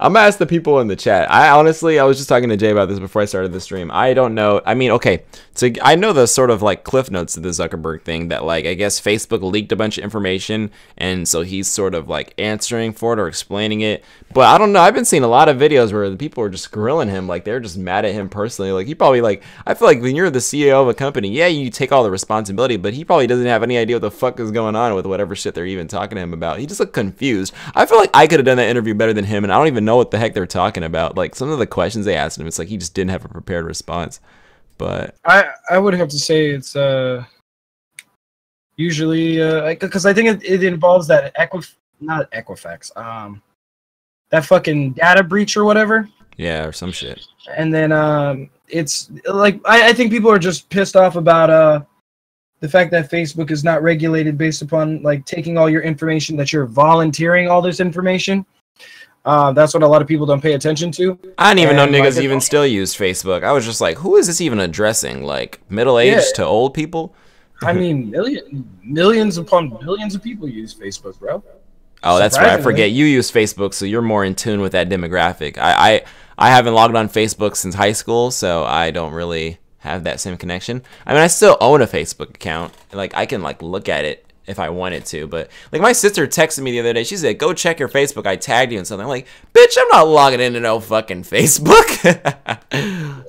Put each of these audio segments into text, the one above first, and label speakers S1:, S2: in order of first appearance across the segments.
S1: I'm gonna ask the people in the chat. I honestly, I was just talking to Jay about this before I started the stream. I don't know. I mean, okay, so I know the sort of like cliff notes of the Zuckerberg thing that like I guess Facebook leaked a bunch of information, and so he's sort of like answering for it or explaining it. But I don't know. I've been seeing a lot of videos where the people are just grilling him, like they're just mad at him personally. Like he probably like I feel like when you're the CEO of a company, yeah, you take all the responsibility, but he probably doesn't have any idea what the fuck is going on with whatever shit they're even talking to him about. He just looked confused. I feel like I could have done that interview better than him, and I don't even know what the heck they're talking about. Like some of the questions they asked him, it's like he just didn't have a prepared response. But
S2: I I would have to say it's uh usually uh because I think it, it involves that Equif not Equifax um that fucking data breach or whatever.
S1: yeah, or some shit.
S2: and then um, it's like I, I think people are just pissed off about uh, the fact that Facebook is not regulated based upon like taking all your information that you're volunteering all this information. Uh, that's what a lot of people don't pay attention to.
S1: I didn't even
S2: And,
S1: know
S2: like,
S1: niggas even still used Facebook. I was just like, who is this even addressing? Like middle aged
S2: Yeah.
S1: to old people?
S2: I mean, million, millions upon billions of people use Facebook, bro.
S1: Oh, that's right. I forget you use Facebook, so you're more in tune with that demographic. I, I I haven't logged on Facebook since high school, so I don't really have that same connection. I mean, I still own a Facebook account. Like I can like look at it if I wanted to, but like my sister texted me the other day. She said, "Go check your Facebook. I tagged you in something." I'm like, "Bitch, I'm not logging into no fucking Facebook."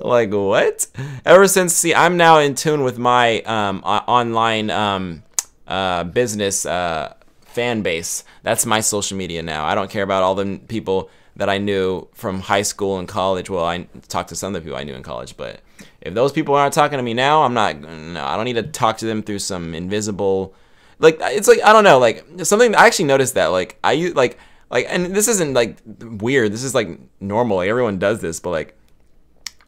S1: like what? Ever since see, I'm now in tune with my um online um uh business uh fan base. That's my social media now. I don't care about all the people that I knew from high school and college. Well, I talked to some of the people I knew in college, but if those people aren't talking to me now, I'm not. No, I don't need to talk to them through some invisible. Like it's like I don't know. Like something I actually noticed that like I like like and this isn't like weird. This is like normal. Like, everyone does this, but like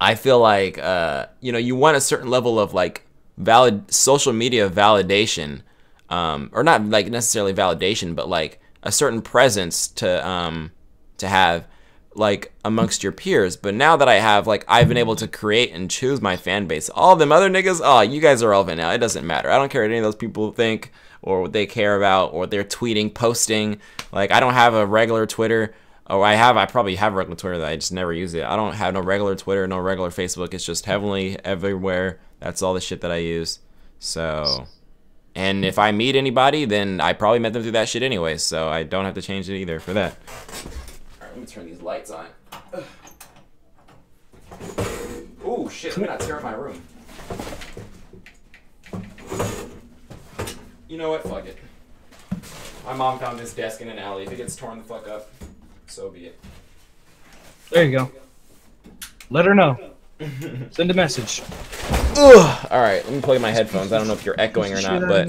S1: I feel like uh, you know you want a certain level of like valid social media validation, um, or not like necessarily validation, but like a certain presence to um, to have like amongst your peers. But now that I have like I've been able to create and choose my fan base. All them other niggas, oh, you guys are relevant now. It doesn't matter. I don't care what any of those people think or what they care about or they're tweeting, posting. Like I don't have a regular Twitter. Oh, I have. I probably have regular Twitter that I just never use it. I don't have no regular Twitter, no regular Facebook. It's just Heavenly everywhere. That's all the shit that I use. So, and if I meet anybody, then I probably met them through that shit anyway. So I don't have to change it either for that. All right, let me turn these lights on. Oh shit! Let me not tear up my room. You know what? Fuck it. My mom found this desk in an alley. If it gets torn the fuck up, so be it.
S2: There you go. Let her know. Send a message.
S1: Ugh. All right, let me plug in my headphones. I don't know if you're echoing or not, but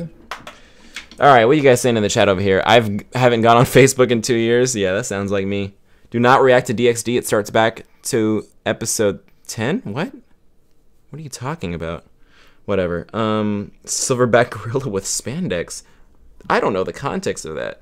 S1: all right, what are you guys saying in the chat over here? I've haven't gone on Facebook in two years. Yeah, that sounds like me. Do not react to DXD. It starts back to episode ten. What? What are you talking about? Whatever. Um, silverback gorilla with spandex. I don't know the context of that.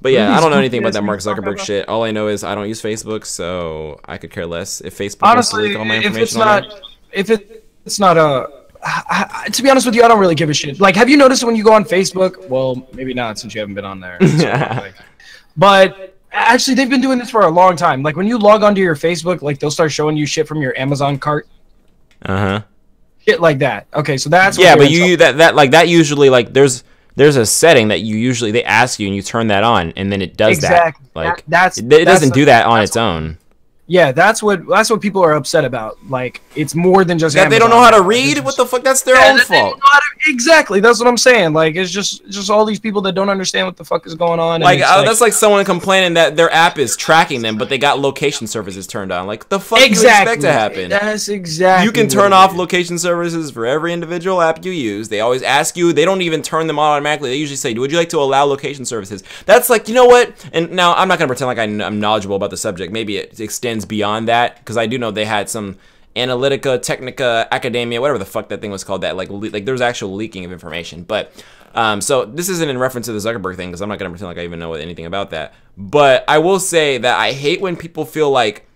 S1: But yeah, I don't know anything about that Mark Zuckerberg shit. All I know is I don't use Facebook, so I could care less if Facebook wants to
S2: Honestly,
S1: leak all my
S2: if it's not,
S1: there.
S2: if it, it's not a. I, I- to be honest with you, I don't really give a shit. Like, have you noticed when you go on Facebook? Well, maybe not since you haven't been on there. but actually, they've been doing this for a long time. Like when you log onto your Facebook, like they'll start showing you shit from your Amazon cart,
S1: Uh huh.
S2: Shit like that. Okay, so that's what
S1: yeah, but you that that like that usually like there's there's a setting that you usually they ask you and you turn that on and then it does
S2: Exactly.
S1: that. Like
S2: That- that's-
S1: it, it
S2: that's
S1: doesn't do that on its own.
S2: Yeah, that's what that's what people are upset about. Like it's more than just
S1: That they don't know how to read.
S2: It's
S1: What the fuck? That's their
S2: Yeah,
S1: own
S2: that
S1: fault.
S2: to- exactly. That's what I'm saying. Like it's just just all these people that don't understand what the fuck is going on.
S1: Like, uh, that's like someone complaining that their app is tracking them, but they got location services turned on. Like the fuck
S2: exactly
S1: you expect to happen?
S2: That's exactly.
S1: you can turn off location services for every individual app you use. They always ask you. They don't even turn them on automatically. They usually say, "Would you like to allow location services?" That's like, you know what? And now I'm not gonna pretend like I'm knowledgeable about the subject. Maybe it extends beyond that because I do know they had some Analytica, Technica, Academia, whatever the fuck that thing was called. That like like there's actual leaking of information, but. Um, so this isn't in reference to the Zuckerberg thing because I'm not gonna pretend like I even know anything about that. But I will say that I hate when people feel like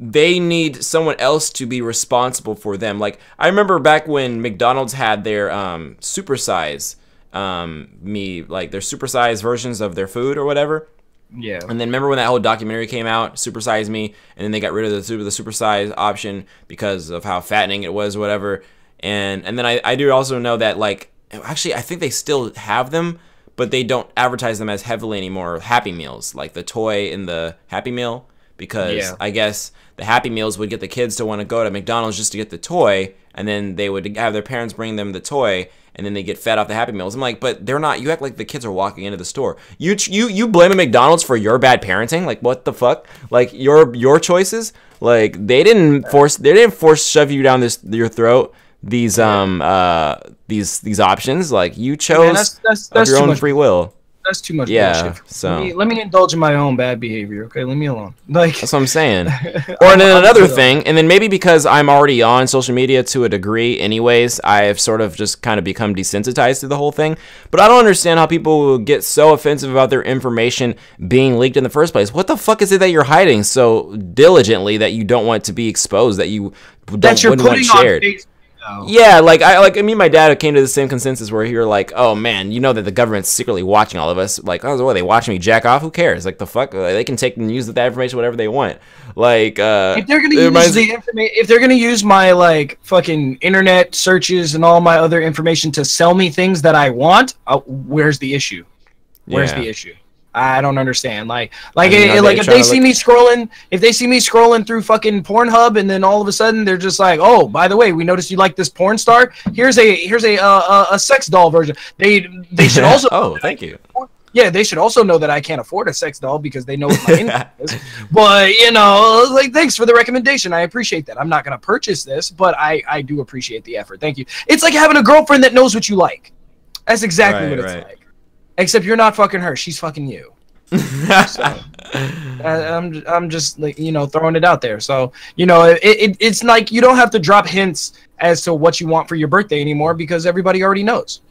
S1: they need someone else to be responsible for them. Like I remember back when McDonald's had their um, supersize um, me, like their supersized versions of their food or whatever.
S2: Yeah.
S1: And then remember when that whole documentary came out, Super Size Me, and then they got rid of the super the super size option because of how fattening it was, whatever. And and then I, I do also know that like actually I think they still have them, but they don't advertise them as heavily anymore. Happy Meals, like the toy in the Happy Meal, because
S2: Yeah.
S1: I guess the Happy Meals would get the kids to want to go to McDonald's just to get the toy, and then they would have their parents bring them the toy, and then they get fed off the Happy Meals. I'm like, but they're not. You act like the kids are walking into the store. You you you blame a McDonald's for your bad parenting? Like what the fuck? Like your your choices? Like they didn't force they didn't force shove you down this your throat these um uh these these options. Like you chose
S2: Man, that's that's
S1: of your own
S2: much.
S1: free will.
S2: That's too much
S1: Yeah,
S2: bullshit.
S1: so-
S2: let me, let me indulge in my own bad behavior. Okay, leave me alone. Like
S1: That's what I'm saying. Or then another thing, and then maybe because I'm already on social media to a degree, anyways, I've sort of just kind of become desensitized to the whole thing. But I don't understand how people will get so offensive about their information being leaked in the first place. What the fuck is it that you're hiding so diligently that you don't want to be exposed, that you don't
S2: that you're
S1: wouldn't want
S2: putting on
S1: shared?
S2: Facebook. Now.
S1: Yeah, like I like me and my dad came to the same consensus where you're like, oh man, you know that the government's secretly watching all of us. Like, oh, what are they watching me jack off? Who cares? Like the fuck, they can take and use that information whatever they want. Like, uh,
S2: If they're gonna use
S1: reminds-
S2: the information, if they're gonna use my like fucking internet searches and all my other information to sell me things that I want, uh, where's the issue? Where's
S1: Yeah.
S2: the issue? I don't understand. Like, like,
S1: I mean, are
S2: like if they see
S1: look-
S2: me scrolling, if they see me scrolling through fucking Pornhub, and then all of a sudden they're just like, "Oh, by the way, we noticed you like this porn star. Here's a here's a uh, a, a sex doll version." They they should also
S1: oh, thank you.
S2: yeah, they should also know that I can't afford a sex doll because they know what my income is. But you know, like, thanks for the recommendation. I appreciate that. I'm not gonna purchase this, but I I do appreciate the effort. Thank you. It's like having a girlfriend that knows what you like. That's exactly
S1: Right,
S2: what it's
S1: right.
S2: like. Except you're not fucking her. She's fucking you. So, I, I'm I'm just like you know throwing it out there. So you know it, it it's like you don't have to drop hints as to what you want for your birthday anymore because everybody already knows.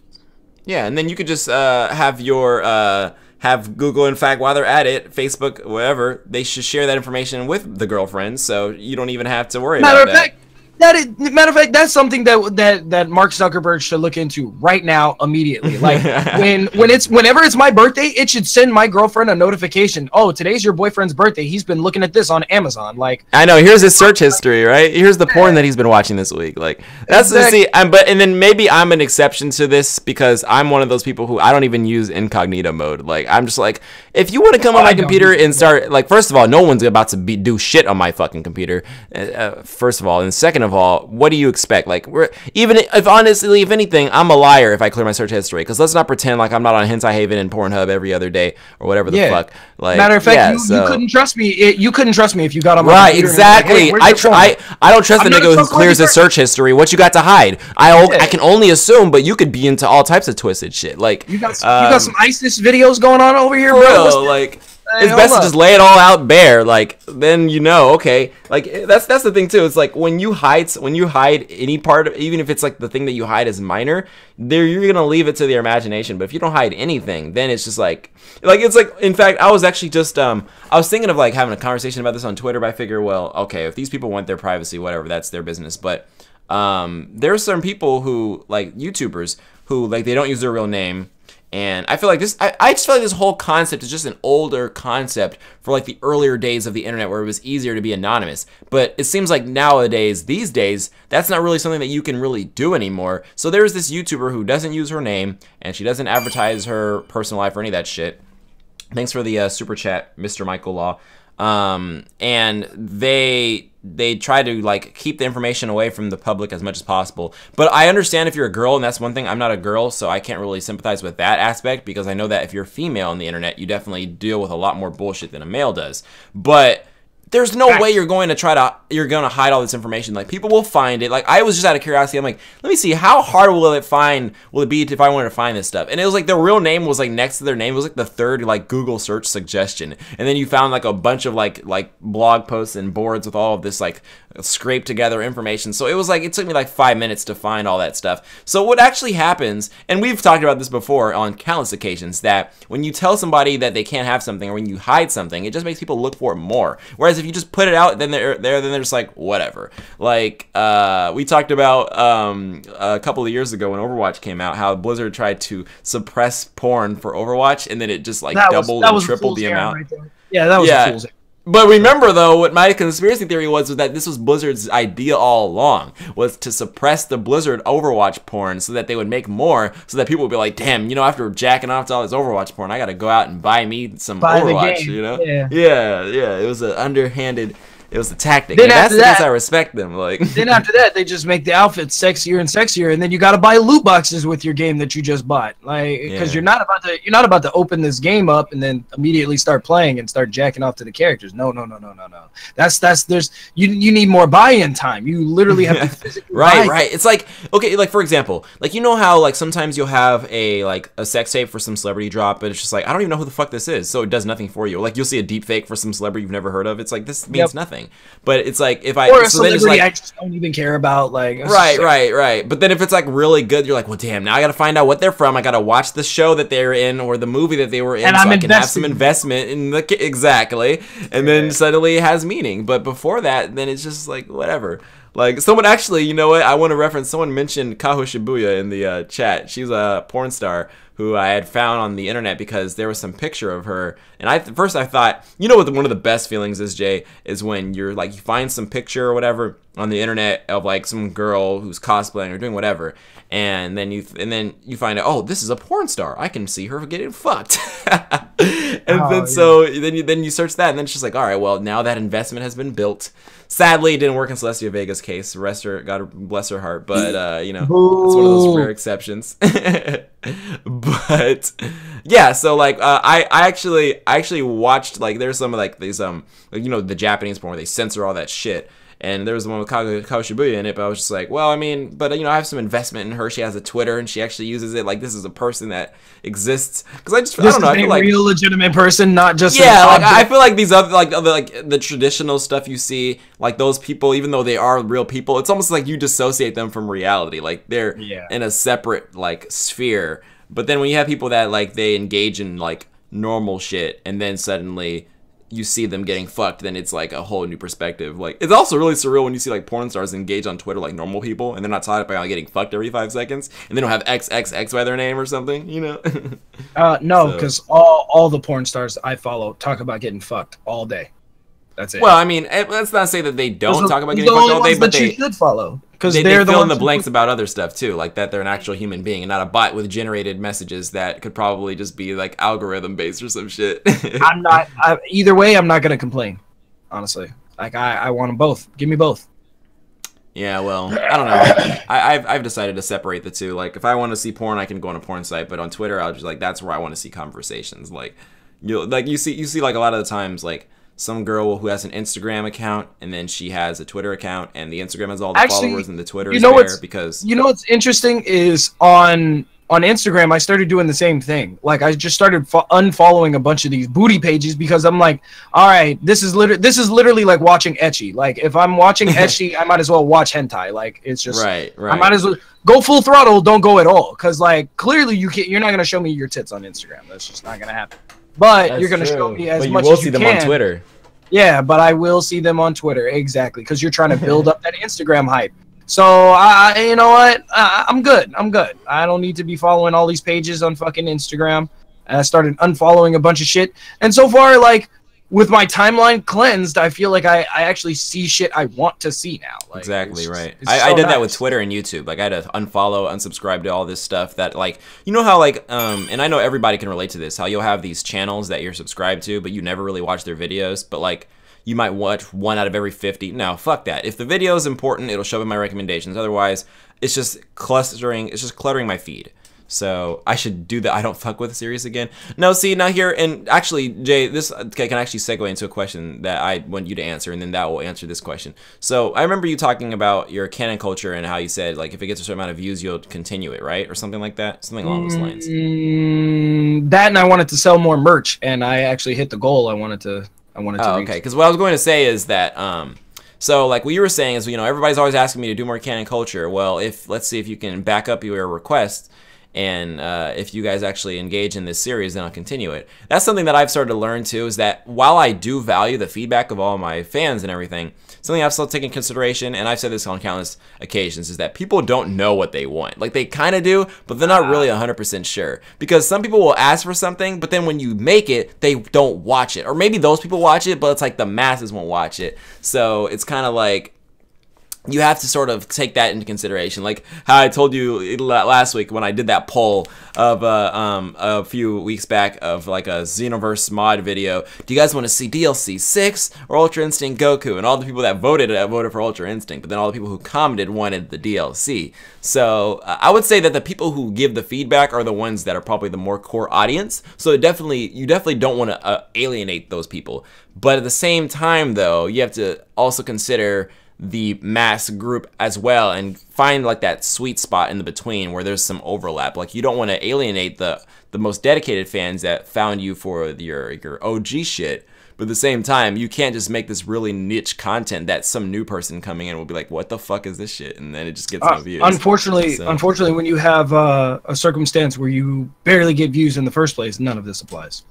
S1: Yeah, and then you could just uh, have your uh, have Google. In fact, while they're at it, Facebook, whatever, they should share that information with the girlfriend, so you don't even have to worry
S2: Matter
S1: about
S2: of
S1: that.
S2: fact, that is matter of fact, that's something that that that Mark Zuckerberg should look into right now, immediately. Like when when it's whenever it's my birthday, it should send my girlfriend a notification. Oh, today's your boyfriend's birthday. He's been looking at this on Amazon. Like
S1: I know. Here's his search history, right? Here's the porn that he's been watching this week. Like that's
S2: Exactly.
S1: see, um, but and then maybe I'm an exception to this because I'm one of those people who I don't even use incognito mode. Like I'm just like, if you want to come on
S2: Oh, I
S1: my computer and start like, first of all, no one's about to be do shit on my fucking computer. Uh, uh, first of all, and second of all, what do you expect? Like we're even if honestly, if anything, I'm a liar if I clear my search history. Because let's not pretend like I'm not on Hentai Haven and Pornhub every other day or whatever the
S2: Yeah.
S1: fuck. Like
S2: matter of fact,
S1: yeah,
S2: you, you couldn't trust me. It, you couldn't trust me if you got on my
S1: Right,
S2: was like,
S1: exactly.
S2: "Hey,
S1: I, tr- I I don't trust
S2: I'm
S1: the nigga who clears his search history. What you got to hide? I
S2: Yeah.
S1: I can only assume, but you could be into all types of twisted shit. Like
S2: You got some,
S1: um,
S2: you got some ISIS videos going on over here, bro. What's-
S1: like
S2: Hey,
S1: it's best to just lay it all out bare. Like then you know, okay. Like eh, that's that's the thing too. It's like when you hide when you hide any part, of, even if it's like the thing that you hide is minor, there you're gonna leave it to their imagination. But if you don't hide anything, then it's just like like it's like. In fact, I was actually just um I was thinking of like having a conversation about this on Twitter, but I figure, well, okay, if these people want their privacy, whatever, that's their business. But um, there are some people who like YouTubers who like they don't use their real name. And I feel like this, I, I just feel like this whole concept is just an older concept for like the earlier days of the internet where it was easier to be anonymous. But it seems like nowadays, these days, that's not really something that you can really do anymore. So there's this YouTuber who doesn't use her name and she doesn't advertise her personal life or any of that shit. Thanks for the uh, super chat, Mr. Michael Law. Um, and they they try to like keep the information away from the public as much as possible. But I understand if you're a girl, and that's one thing. I'm not a girl, so I can't really sympathize with that aspect because I know that if you're female on the internet, you definitely deal with a lot more bullshit than a male does. But there's no way you're going to try to you're going to hide all this information. Like people will find it. Like i was just out of curiosity. I'm like let me see how hard will it find will it be if i wanted to find this stuff? And it was like their real name was like next to their name. It was like the third like google search suggestion. And then you found like a bunch of like like blog posts and boards with all of this like scraped together information so it was like it took me like five minutes to find all that stuff so what actually happens and we've talked about this before on countless occasions that when you tell somebody that they can't have something or when you hide something it just makes people look for it more whereas if you just put it out then they're there then they're just like whatever. Like uh, we talked about um, a couple of years ago when Overwatch came out, how Blizzard tried to suppress porn for Overwatch, and then it just like
S2: That was-
S1: doubled
S2: that
S1: and
S2: was
S1: tripled the amount.
S2: right. Yeah, that was
S1: Yeah.
S2: a fool's errand.
S1: But remember though, what my conspiracy theory was was that this was Blizzard's idea all along was to suppress the Blizzard Overwatch porn so that they would make more, so that people would be like, "Damn, you know, after jacking off to all this Overwatch porn, I got to go out and buy me some
S2: Buy
S1: Overwatch." You know?
S2: yeah.
S1: yeah, yeah. It was an underhanded. It was the tactic.
S2: Then
S1: and that's
S2: after
S1: case
S2: that-
S1: I respect them. Like,
S2: Then after that, they just make the outfits sexier and sexier, and then you got to buy loot boxes with your game that you just bought, like because
S1: Yeah.
S2: you're not about to you're not about to open this game up and then immediately start playing and start jacking off to the characters. No, no, no, no, no, no. That's that's there's you you need more buy-in time. You literally have to physically
S1: right right it's like okay like for example like you know how like sometimes you'll have a like a sex tape for some celebrity drop but it's just like i don't even know who the fuck this is so it does nothing for you like you'll see a deep fake for some celebrity you've never heard of it's like this means
S2: Yep.
S1: nothing but it's like if i
S2: or
S1: so it's
S2: celebrity
S1: like
S2: I just don't even care about. Like
S1: Right,
S2: like-
S1: right, right. But then if it's like really good, you're like, well, damn. Now I got to find out what they're from. I got to watch the show that they're in or the movie that they were in,
S2: And
S1: so
S2: I'm
S1: I can have some investment in the exactly. And then suddenly it has meaning. But before that, then it's just like whatever. Like someone actually, you know what? I want to reference. Someone mentioned Kaho Shibuya in the uh, chat. She's a porn star who I had found on the internet because there was some picture of her. And I first I thought, you know what? One of the best feelings is Jay is when you're like you find some picture or whatever on the internet of like some girl who's cosplaying or doing whatever, and then you and then you find out, oh, this is a porn star. I can see her getting fucked. and
S2: Oh,
S1: then
S2: yeah.
S1: so then you then you search that, and then it's just like, all right, well now that investment has been built. Sadly, it didn't work in Celestia Vega's case. Rest her, God bless her heart, but uh, you know, it's one of those rare exceptions. but yeah, so like uh, I I actually I actually watched like there's some of like these um like, you know the Japanese porn where they censor all that shit. And there was the one with Kago, Kago Shibuya in it, but I was just like, well, I mean, but you know, I have some investment in her. She has a Twitter, and she actually uses it. Like this is a person that exists. Because I just, I don't know, I
S2: a
S1: feel like
S2: real legitimate person, not just
S1: yeah, like I feel like these other like other like the traditional stuff you see, like those people, even though they are real people, it's almost like you dissociate them from reality. Like they're
S2: Yeah.
S1: in a separate like sphere. But then when you have people that like they engage in like normal shit, and then suddenly you see them getting fucked, then it's like a whole new perspective. Like it's also really surreal when you see like porn stars engage on Twitter like normal people, and they're not taught by like getting fucked every five seconds, and they don't have XXX by their name or something, you know.
S2: Uh, no,
S1: So-
S2: because all all the porn stars I follow talk about getting fucked all day. That's it.
S1: Well, I mean, eh, let's not say that they don't
S2: Those
S1: talk about getting fucked all day, but they,
S2: should follow because
S1: they,
S2: they're
S1: they fill in the blanks about other stuff too, like that they're an actual human being and not a bot with generated messages that could probably just be like algorithm based or some shit.
S2: I'm not. I, either way, I'm not gonna complain. Honestly, like I, I want them both. Give me both.
S1: yeah, well, I don't know. I, I've I've decided to separate the two. Like, if I want to see porn, I can go on a porn site, but on Twitter, I'll just like that's where I want to see conversations. Like, you like you see you see like a lot of the times like. Some girl who has an Instagram account and then she has a Twitter account and the Instagram has all the
S2: Actually,
S1: followers and the Twitter
S2: you
S1: is
S2: know
S1: there because
S2: You know what's interesting is on on Instagram, I started doing the same thing. Like I just started fo- unfollowing a bunch of these booty pages because I'm like, all right, this is literally this is literally like watching ecchi. Like if I'm watching ecchi, I might as well watch hentai. Like it's just
S1: right right
S2: I might as well go full throttle. Don't go at all, because like clearly you can You're not gonna show me your tits on Instagram. That's just not gonna happen. But you're gonna show me as
S1: but
S2: much
S1: you will
S2: as
S1: see
S2: you
S1: them
S2: can.
S1: on Twitter.
S2: Yeah, but I will see them on Twitter exactly because you're trying to build up that Instagram hype. So I, I- you know what? I, I'm good. I'm good. I don't need to be following all these pages on fucking Instagram. And I started unfollowing a bunch of shit, and so far, like with my timeline cleansed, I feel like I, I actually see shit I want to see now. Like,
S1: exactly
S2: it's-
S1: right. I, I
S2: so
S1: did that with. Twitter and YouTube. Like I had to unfollow, unsubscribe to all this stuff that like you know how like um and I know everybody can relate to this. How you'll have these channels that you're subscribed to, but you never really watch their videos. But like you might watch one out of every fifty. No, fuck that. If the video is important, it'll show up in my recommendations. Otherwise, it's just clustering. It's just cluttering my feed. So I should do the I don't fuck with series again. No, see now here and actually Jay, this can actually segue into a question that I want you to answer, and then that will answer this question. So I remember you talking about your canon culture and how you said like if it gets a certain amount of views, you'll continue it, right, or something like that, something along those lines.
S2: Mm, that and I wanted to sell more merch, and I actually hit the goal. I wanted to. I wanted to.
S1: Oh, okay. Because what I was going to say is that, um, so like what you were saying is, you know, everybody's always asking me to do more canon culture. Well, if let's see if you can back up your request and uh, if you guys actually engage in this series, then I'll continue it. That's something that I've started to learn too. Is that while I do value the feedback of all my fans and everything, something I've still taken consideration, and I've said this on countless occasions, is that people don't know what they want. Like they kind of do, but they're not really 100% sure. Because some people will ask for something, but then when you make it, they don't watch it. Or maybe those people watch it, but it's like the masses won't watch it. So it's kind of like you have to sort of take that into consideration. Like how I told you last week when I did that poll of uh, um, a few weeks back of like a Xenoverse mod video. Do you guys want to see DLC 6 or Ultra Instinct Goku? And all the people that voted uh, voted for Ultra Instinct, but then all the people who commented wanted the DLC. So uh, I would say that the people who give the feedback are the ones that are probably the more core audience. So definitely, you definitely don't want to uh, alienate those people. But at the same time, though, you have to also consider the mass group as well and find like that sweet spot in the between where there's some overlap. Like you don't want to alienate the the most dedicated fans that found you for your your OG shit. But at the same time, you can't just make this really niche content that some new person coming in will be like, "What the fuck is this shit?" and then it just gets uh, no views.
S2: Unfortunately, so. unfortunately, when you have uh, a circumstance where you barely get views in the first place, none of this applies.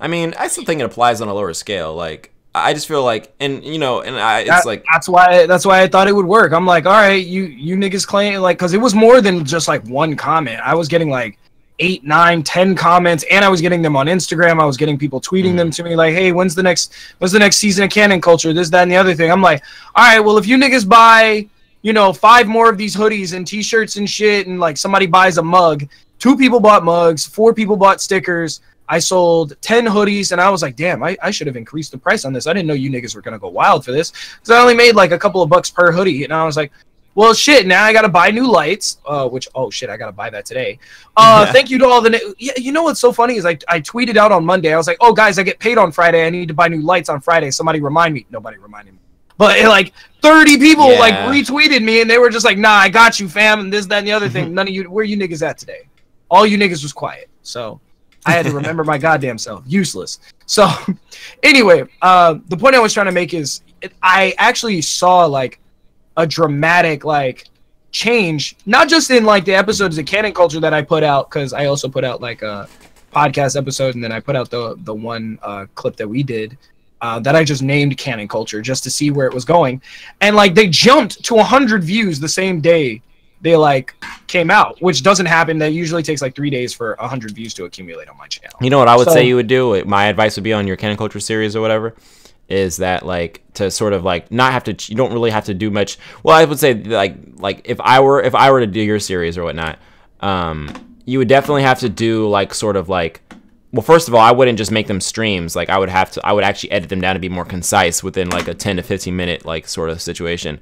S1: I mean, I still think it applies on a lower scale. Like, I just feel like, and you know, and I, it's
S2: that,
S1: like
S2: that's why that's why I thought it would work. I'm like, all right, you you niggas claim like, cause it was more than just like one comment. I was getting like eight, nine, ten comments, and I was getting them on Instagram. I was getting people tweeting mm-hmm. them to me like, hey, when's the next when's the next season of Canon Culture? This, that, and the other thing. I'm like, all right, well, if you niggas buy, you know, five more of these hoodies and T-shirts and shit, and like somebody buys a mug, two people bought mugs, four people bought stickers I sold 10 hoodies and I was like, damn, I, I should have increased the price on this. I didn't know you niggas were going to go wild for this because I only made like a couple of bucks per hoodie. And I was like, well, shit, now I got to buy new lights, uh, which, oh shit, I got to buy that today. Uh, thank you to all the, yeah, you know what's so funny is I, I tweeted out on Monday. I was like, oh guys, I get paid on Friday. I need to buy new lights on Friday. Somebody remind me. Nobody reminded me. But like 30 people yeah. like retweeted me and they were just like, nah, I got you, fam, and this, that, and the other thing. None of you, where you niggas at today? All you niggas was quiet. So I had to remember my goddamn self. Useless. So, anyway, uh, the point I was trying to make is I actually saw like a dramatic like change, not just in like the episodes of Canon Culture that I put out, because I also put out like a podcast episode, and then I put out the the one uh, clip that we did. Uh, that I just named Canon Culture just to see where it was going, and like they jumped to 100 views the same day they like came out, which doesn't happen. That usually takes like three days for a hundred views to accumulate on my channel.
S1: You know what I would so, say you would do? My advice would be on your Canon Culture series or whatever is that like to sort of like not have to you don't really have to do much well i would say like like if i were if i were to do your series or whatnot um you would definitely have to do like sort of like well first of all i wouldn't just make them streams like i would have to i would actually edit them down to be more concise within like a 10 to 15 minute like sort of situation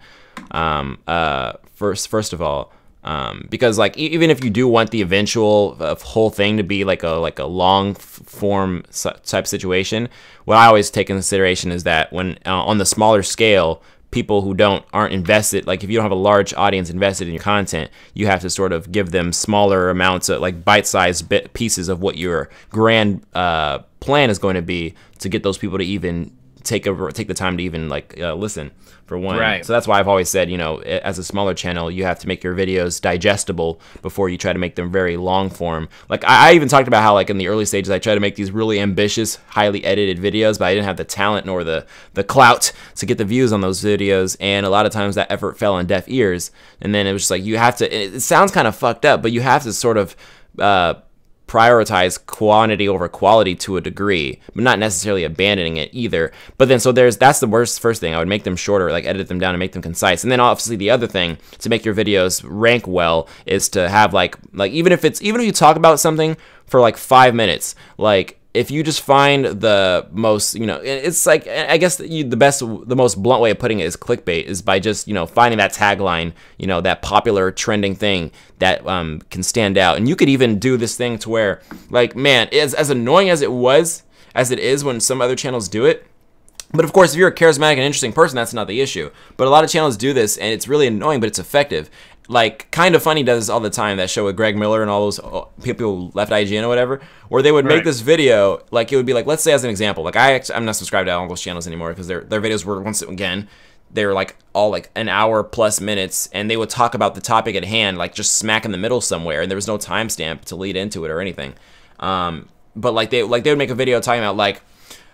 S1: um uh first first of all um, because like even if you do want the eventual uh, whole thing to be like a like a long form type situation, what I always take in consideration is that when uh, on the smaller scale, people who don't aren't invested like if you don't have a large audience invested in your content you have to sort of give them smaller amounts of like bite-sized bit pieces of what your grand uh, plan is going to be to get those people to even take over take the time to even like uh, listen for one. Right. So that's why I've always said, you know, as a smaller channel, you have to make your videos digestible before you try to make them very long form. Like I, I even talked about how like in the early stages I tried to make these really ambitious, highly edited videos, but I didn't have the talent nor the the clout to get the views on those videos, and a lot of times that effort fell on deaf ears. And then it was just like you have to. It, it sounds kind of fucked up, but you have to sort of. Uh, prioritize quantity over quality to a degree, but not necessarily abandoning it either. But then so there's that's the worst first thing. I would make them shorter, like edit them down and make them concise. And then obviously the other thing to make your videos rank well is to have like like even if it's even if you talk about something for like 5 minutes, like if you just find the most, you know, it's like I guess the, the best, the most blunt way of putting it is clickbait is by just you know finding that tagline, you know, that popular trending thing that um, can stand out. And you could even do this thing to where, like, man, as as annoying as it was, as it is when some other channels do it. But of course, if you're a charismatic and interesting person, that's not the issue. But a lot of channels do this, and it's really annoying, but it's effective like Kinda Funny does this all the time that show with greg miller and all those uh, people who left ign or whatever where they would right. make this video like it would be like let's say as an example like i i'm not subscribed to all those channels anymore because their, their videos were once again they were like all like an hour plus minutes and they would talk about the topic at hand like just smack in the middle somewhere and there was no timestamp to lead into it or anything um, but like they like they would make a video talking about like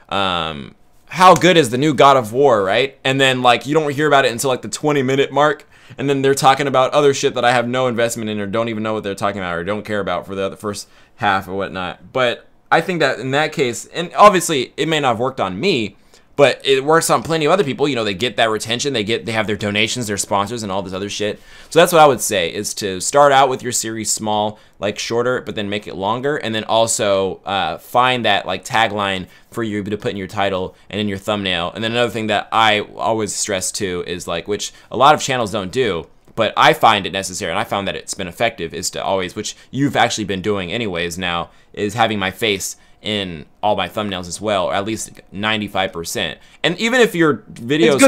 S1: um, how good is the new god of war right and then like you don't hear about it until like the 20 minute mark and then they're talking about other shit that i have no investment in or don't even know what they're talking about or don't care about for the, first half or whatnot. But i think that in that case and obviously it may not have worked on me but it works on plenty of other people. You know, they get that retention, they get they have their donations, their sponsors, and all this other shit. So that's what I would say is to start out with your series small, like shorter, but then make it longer, and then also uh, find that like tagline for you to put in your title and in your thumbnail. And then another thing that I always stress too is like, which a lot of channels don't do, but I find it necessary, and I found that it's been effective, is to always, which you've actually been doing anyways now, is having my face in all my thumbnails as well, or at least 95%. And even if your videos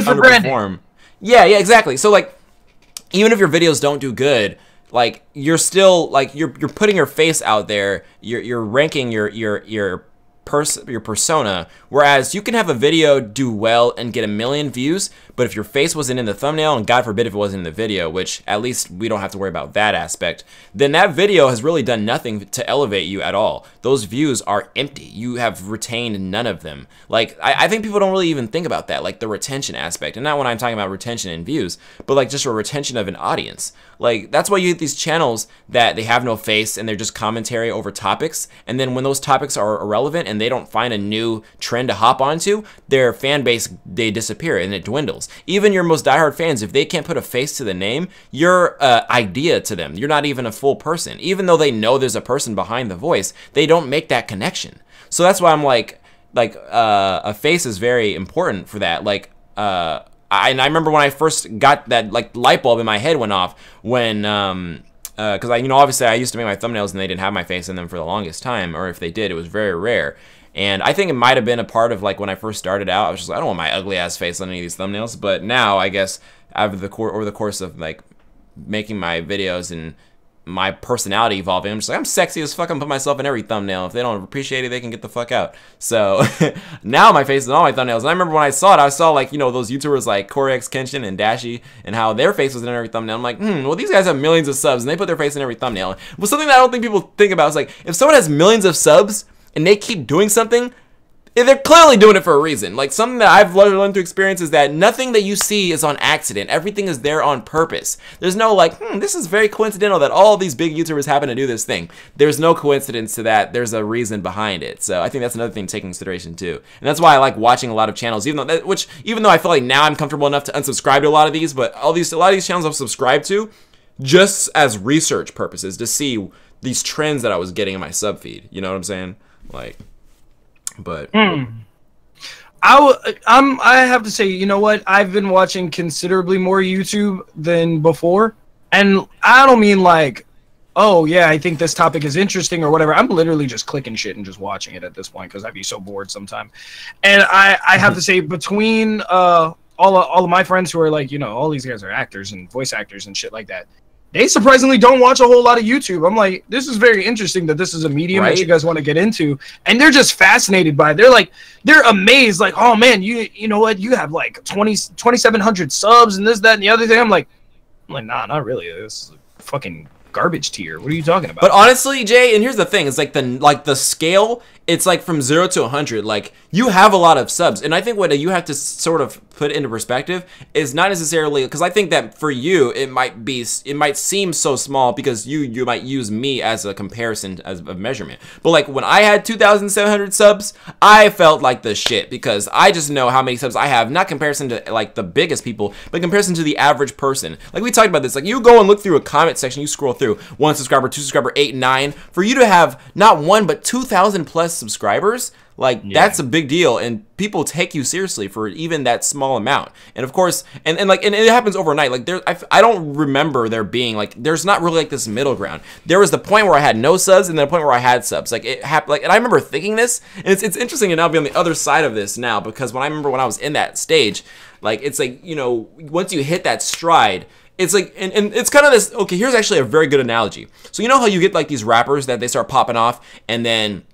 S1: underperform, yeah, yeah, exactly. So like, even if your videos don't do good, like you're still like you're you're putting your face out there. You're you're ranking your your your pers- your persona. Whereas you can have a video do well and get a million views, but if your face wasn't in the thumbnail, and God forbid if it wasn't in the video, which at least we don't have to worry about that aspect, then that video has really done nothing to elevate you at all. Those views are empty. You have retained none of them. Like, I, I think people don't really even think about that, like the retention aspect. And not when I'm talking about retention in views, but like just a retention of an audience. Like, that's why you get these channels that they have no face and they're just commentary over topics. And then when those topics are irrelevant and they don't find a new trend to hop onto, their fan base, they disappear and it dwindles even your most diehard fans, if they can't put a face to the name, you're uh, idea to them. You're not even a full person. Even though they know there's a person behind the voice, they don't make that connection. So that's why I'm like, like uh, a face is very important for that. Like, uh, I, and I remember when I first got that like light bulb in my head went off when um, because uh, I, you know, obviously I used to make my thumbnails and they didn't have my face in them for the longest time, or if they did, it was very rare. And I think it might have been a part of like when I first started out, I was just like, I don't want my ugly ass face on any of these thumbnails. But now I guess over the course over the course of like making my videos and my personality evolving, I'm just like I'm sexy as fuck. I'm put myself in every thumbnail. If they don't appreciate it, they can get the fuck out. So now my face is on all my thumbnails. And I remember when I saw it, I saw like you know those YouTubers like CoryxKenshin and Dashie and how their face was in every thumbnail. I'm like, hmm, well these guys have millions of subs and they put their face in every thumbnail. Well, something that I don't think people think about is like if someone has millions of subs and they keep doing something, they're clearly doing it for a reason. Like something that I've learned through experience is that nothing that you see is on accident. Everything is there on purpose. There's no like, hmm, this is very coincidental that all these big YouTubers happen to do this thing. There's no coincidence to that. There's a reason behind it. So I think that's another thing to take consideration too. And that's why I like watching a lot of channels, even though that, which even though I feel like now I'm comfortable enough to unsubscribe to a lot of these, but all these a lot of these channels I've subscribed to just as research purposes to see these trends that I was getting in my sub feed. You know what I'm saying? Like, but.
S2: Mm. I w- I'm I have to say, you know what? I've been watching considerably more YouTube than before, and I don't mean like, oh yeah, I think this topic is interesting or whatever. I'm literally just clicking shit and just watching it at this point because I'd be so bored sometime. And I I have to say, between uh all of, all of my friends who are like, you know, all these guys are actors and voice actors and shit like that they surprisingly don't watch a whole lot of YouTube. I'm like, this is very interesting that this is a medium right? that you guys want to get into, and they're just fascinated by it. They're like, they're amazed, like, oh man, you you know what? You have like 20 2700 subs and this that and the other thing. I'm like, I'm like, nah, not really. This is fucking garbage tier. What are you talking about?
S1: But honestly, Jay, and here's the thing: it's like the like the scale. It's like from zero to 100. Like you have a lot of subs, and I think what you have to sort of put into perspective is not necessarily because I think that for you it might be it might seem so small because you you might use me as a comparison as a measurement. But like when I had 2,700 subs, I felt like the shit because I just know how many subs I have, not comparison to like the biggest people, but comparison to the average person. Like we talked about this, like you go and look through a comment section, you scroll through one subscriber, two subscriber, eight, nine. For you to have not one but 2,000 plus subscribers like yeah. that's a big deal, and people take you seriously for even that small amount. And of course, and, and like and it happens overnight. Like there, I, I don't remember there being like there's not really like this middle ground. There was the point where I had no subs, and then a point where I had subs. Like it happened. Like and I remember thinking this, and it's it's interesting to now be on the other side of this now because when I remember when I was in that stage, like it's like you know once you hit that stride it's like and, and it's kind of this okay here's actually a very good analogy so you know how you get like these rappers that they start popping off and then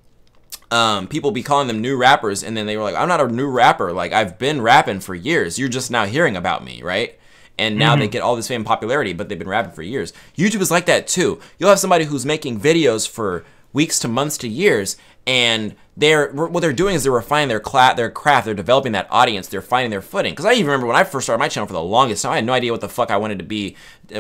S1: um, people be calling them new rappers, and then they were like, "I'm not a new rapper. Like I've been rapping for years. You're just now hearing about me, right?" And now mm-hmm. they get all this fame and popularity, but they've been rapping for years. YouTube is like that too. You'll have somebody who's making videos for weeks to months to years, and they're what they're doing is they're refining their cla- their craft. They're developing that audience. They're finding their footing. Because I even remember when I first started my channel for the longest time, I had no idea what the fuck I wanted to be.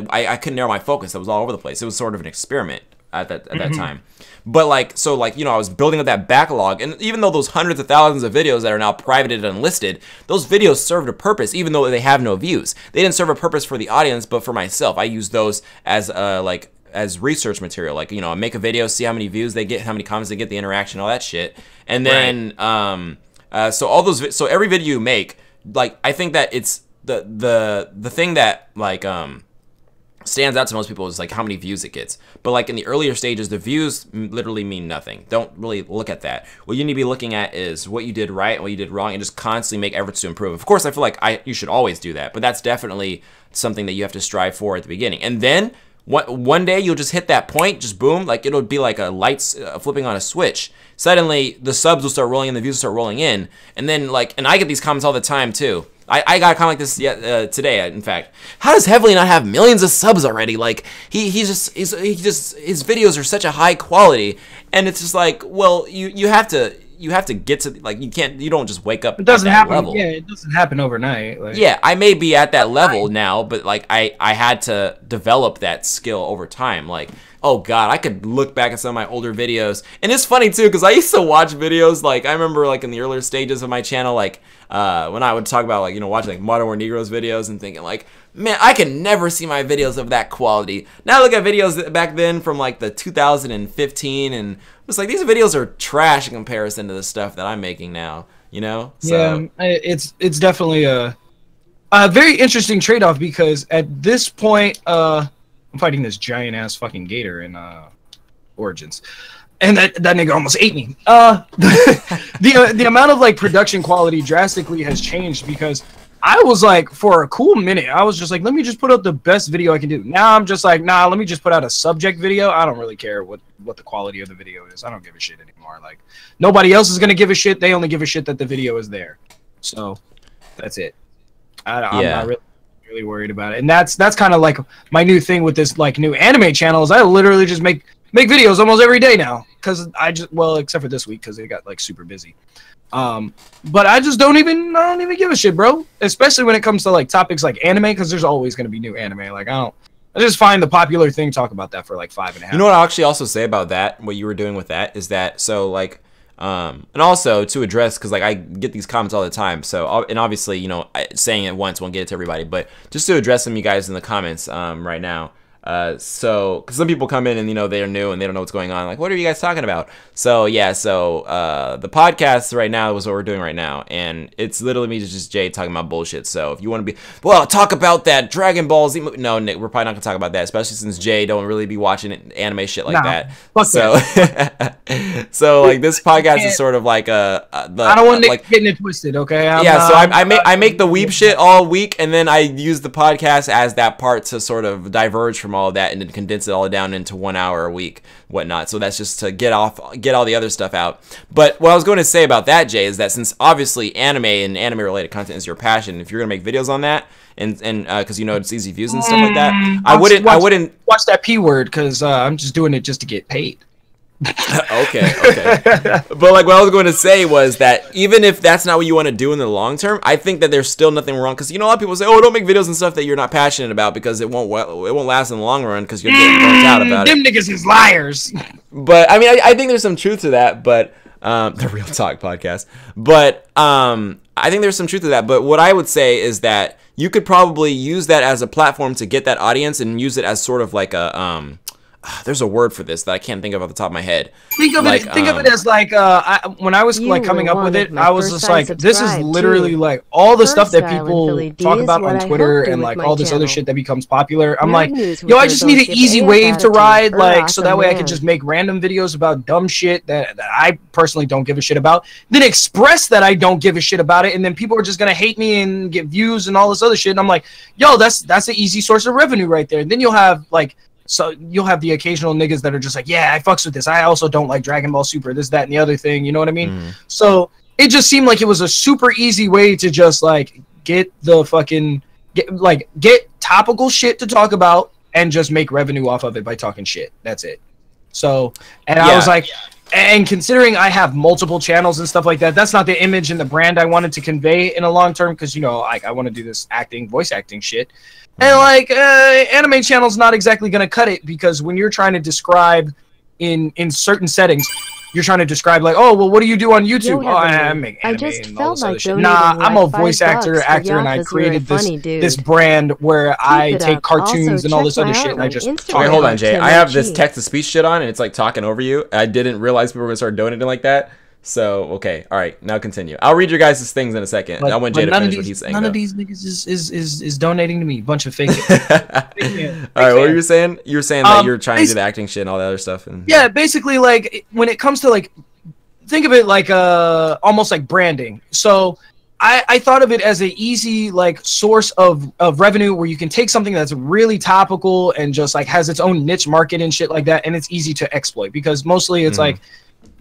S1: I, I couldn't narrow my focus. I was all over the place. It was sort of an experiment at that at that mm-hmm. time. But like so like you know I was building up that backlog and even though those hundreds of thousands of videos that are now privated and unlisted, those videos served a purpose even though they have no views. They didn't serve a purpose for the audience but for myself. I use those as uh like as research material. Like, you know, I make a video, see how many views they get, how many comments they get, the interaction, all that shit. And then right. um uh so all those so every video you make, like I think that it's the the the thing that like um stands out to most people is like how many views it gets. But like in the earlier stages, the views literally mean nothing. Don't really look at that. What you need to be looking at is what you did right and what you did wrong, and just constantly make efforts to improve. Of course, I feel like I you should always do that, but that's definitely something that you have to strive for at the beginning. And then one, one day you'll just hit that point, just boom, like it'll be like a lights uh, flipping on a switch. Suddenly the subs will start rolling in, the views will start rolling in, and then like, and I get these comments all the time too. I, I got a comment like this uh, today, in fact. How does Heavenly not have millions of subs already? Like he he just he's, he just his videos are such a high quality, and it's just like, well, you you have to you have to get to like you can't you don't just wake up.
S2: It doesn't happen. Level. Yeah, it doesn't happen overnight.
S1: Like, yeah, I may be at that level now, but like I I had to develop that skill over time. Like oh god, I could look back at some of my older videos, and it's funny too because I used to watch videos like I remember like in the earlier stages of my channel like uh, when I would talk about like you know watching like Modern War Negroes videos and thinking like man I can never see my videos of that quality. Now I look at videos back then from like the 2015 and it's like these videos are trash in comparison to the stuff that I'm making now. You know?
S2: So. Yeah, it's it's definitely a a very interesting trade off because at this point, uh, I'm fighting this giant ass fucking gator in uh, Origins and that that nigga almost ate me. Uh, the uh, the amount of like production quality drastically has changed because I was like for a cool minute I was just like let me just put out the best video I can do. Now I'm just like nah let me just put out a subject video. I don't really care what what the quality of the video is. I don't give a shit anymore. Like nobody else is gonna give a shit. They only give a shit that the video is there. So that's it. I, am yeah. not really really worried about it. And that's that's kind of like my new thing with this like new anime channel is I literally just make make videos almost every day now because I just well except for this week because they got like super busy. Um, but I just don't even I don't even give a shit, bro. Especially when it comes to like topics like anime because there's always gonna be new anime. Like I don't. I just find the popular thing talk about that for like five and a half.
S1: You know what I'll actually also say about that? What you were doing with that is that so like um, and also to address because like I get these comments all the time. So and obviously you know saying it once won't get it to everybody, but just to address them, you guys in the comments um, right now. Uh, so, because some people come in and you know they're new and they don't know what's going on. Like, what are you guys talking about? So yeah, so uh, the podcast right now is what we're doing right now, and it's literally me just Jay talking about bullshit. So if you want to be, well, talk about that Dragon Ball Z. No, Nick, we're probably not gonna talk about that, especially since Jay don't really be watching anime shit like nah, that. So, so like this podcast is sort of like a. a the,
S2: I don't want Nick
S1: like,
S2: getting it twisted. Okay.
S1: I'm, yeah. so I, I make I make the weeb shit all week, and then I use the podcast as that part to sort of diverge from all of that and then condense it all down into one hour a week, whatnot. So that's just to get off, get all the other stuff out. But what I was going to say about that, Jay, is that since obviously anime and anime related content is your passion, if you're gonna make videos on that, and and because uh, you know it's easy views and stuff like that, mm, I wouldn't,
S2: watch,
S1: I wouldn't
S2: watch that p word because uh, I'm just doing it just to get paid.
S1: okay, okay. but like what I was going to say was that even if that's not what you want to do in the long term, I think that there's still nothing wrong because you know a lot of people say, "Oh, don't make videos and stuff that you're not passionate about because it won't it won't last in the long run because you're getting burnt out about
S2: Them it." Them niggas is liars.
S1: But I mean, I, I think there's some truth to that. But um, the Real Talk podcast. But um, I think there's some truth to that. But what I would say is that you could probably use that as a platform to get that audience and use it as sort of like a um there's a word for this that I can't think of off the top of my head.
S2: Think of like, it. Think um, of it um, as like uh, I, when I was like coming up with it, I was just like, this is literally too. like all the first stuff that people talk about on Twitter and like all this channel. other shit that becomes popular. I'm like, yo, I just need an easy wave to ride, like so that way I can just make random videos about dumb shit that, that I personally don't give a shit about. Then express that I don't give a shit about it, and then people are just gonna hate me and get views and all this other shit. And I'm like, yo, that's that's an easy source of revenue right there. And then you'll have like so you'll have the occasional niggas that are just like, yeah, I fucks with this. I also don't like Dragon Ball Super, this, that, and the other thing. You know what I mean?
S1: Mm.
S2: So it just seemed like it was a super easy way to just like get the fucking get like get topical shit to talk about and just make revenue off of it by talking shit. That's it. So and I was like and considering I have multiple channels and stuff like that, that's not the image and the brand I wanted to convey in a long term because you know, like I want to do this acting, voice acting shit. And like uh, anime channel's not exactly gonna cut it because when you're trying to describe in in certain settings, you're trying to describe like, oh well, what do you do on YouTube?
S3: Yo,
S2: Oh, I,
S3: Heavenly,
S2: I make
S3: I just
S2: and all
S3: felt
S2: this other
S3: like
S2: shit. Nah, I'm a voice actor,
S3: bucks
S2: actor, and I
S3: Yakuza, you're a
S2: created this
S3: funny dude.
S2: this brand where I take
S3: up.
S2: cartoons
S3: Also,
S2: and all this other shit, and I just
S3: on
S2: talk
S1: Wait, hold on, Jay. I have this
S3: Archie.
S1: text to speech shit on, and it's like talking over you. I didn't realize people were gonna start donating like that. So okay, all right, now continue. I'll read your guys' things in a second.
S2: But,
S1: I want Jay to finish
S2: these,
S1: what he's saying.
S2: none
S1: though.
S2: of these niggas is, is, is, is donating to me. Bunch of fake.
S1: all right, what were you saying? You were saying that
S2: Um,
S1: you're trying to do the acting shit and all that other stuff. And
S2: yeah, basically, like when it comes to like, think of it like uh almost like branding. So. I, I thought of it as an easy like source of, of revenue where you can take something that's really topical and just like has its own niche market and shit like that and it's easy to exploit because mostly it's
S1: Mhm.
S2: like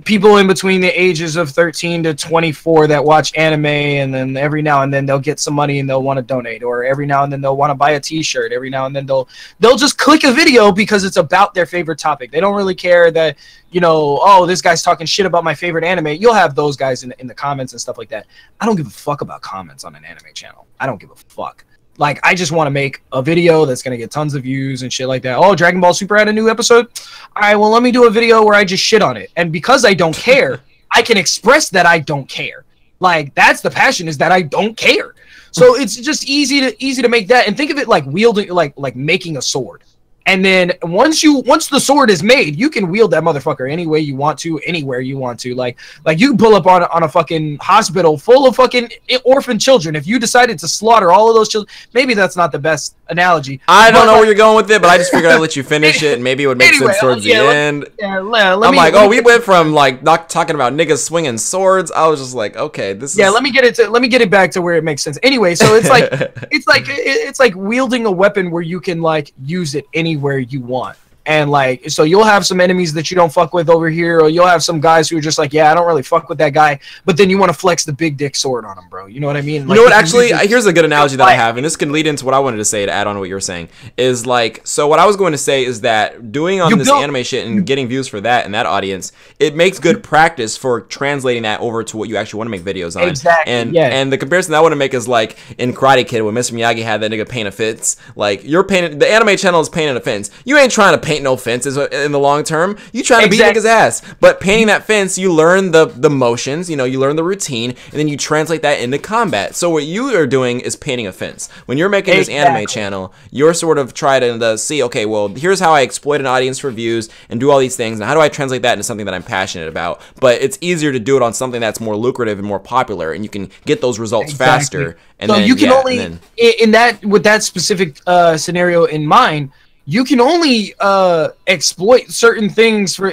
S2: people in between the ages of 13 to 24 that watch anime and then every now and then they'll get some money and they'll want to donate or every now and then they'll want to buy a t-shirt every now and then they'll they'll just click a video because it's about their favorite topic. They don't really care that you know oh this guy's talking shit about my favorite anime. You'll have those guys in, in the comments and stuff like that. I don't give a fuck about comments on an anime channel. I don't give a fuck like I just want to make a video that's gonna get tons of views and shit like that. Oh, Dragon Ball Super had a new episode. All right, well let me do a video where I just shit on it, and because I don't care, I can express that I don't care. Like that's the passion is that I don't care. So it's just easy to easy to make that, and think of it like wielding like like making a sword. And then once you once the sword is made, you can wield that motherfucker any way you want to, anywhere you want to. Like like you can pull up on a- on a fucking hospital full of fucking orphan children. If you decided to slaughter all of those children, maybe that's not the best analogy.
S1: I don't know
S2: like,
S1: where you're going with it, but I just figured I'd let you finish it, and maybe it would make
S2: Anyway,
S1: sense towards
S2: yeah,
S1: the
S2: let-
S1: end.
S2: Yeah, let, let
S1: I'm
S2: me,
S1: like, oh, we went from like not talking about niggas swinging swords. I was just like, okay, this
S2: yeah
S1: is
S2: let me get it to let me get it back to where it makes sense anyway so it's like it's like it's like wielding a weapon where you can like use it anywhere you want and like so you'll have some enemies that you don't fuck with over here or you'll have some guys who are just like yeah i don't really fuck with that guy but then you want to flex the big dick sword on him bro you know what i mean
S1: You know what? Actually, here's a good analogy that I have, and this can lead into what I wanted to say to add on to what you were saying. Is like, so what I was going to say is that doing on
S2: You
S1: this
S2: built-
S1: anime shit and getting views for that and that audience, it makes good practice for translating that over to what you actually want to make videos on.
S2: Exactly,
S1: And
S2: yeah.
S1: and the comparison that I want to make is like in Karate Kid when Mr. Miyagi had that nigga paint a fence. Like you're painting the anime channel is painting a fence. You ain't trying to paint no fences in the long term. You trying to
S2: Exactly.
S1: beat his ass. But painting that fence, you learn the the motions, you know, you learn the routine, and then you translate that into combat. So what you are doing is painting a fence. When you're making this anime channel, you're sort of trying to uh, see, okay, well, here's how I exploit an audience for views and do all these things, and how do I translate that into something that I'm passionate about? But it's easier to do it on something that's more lucrative and more popular, and you can get those results faster. And
S2: so
S1: then,
S2: you can
S1: yeah,
S2: only
S1: then-
S2: in, in that with that specific uh, scenario in mind you can only uh, exploit certain things for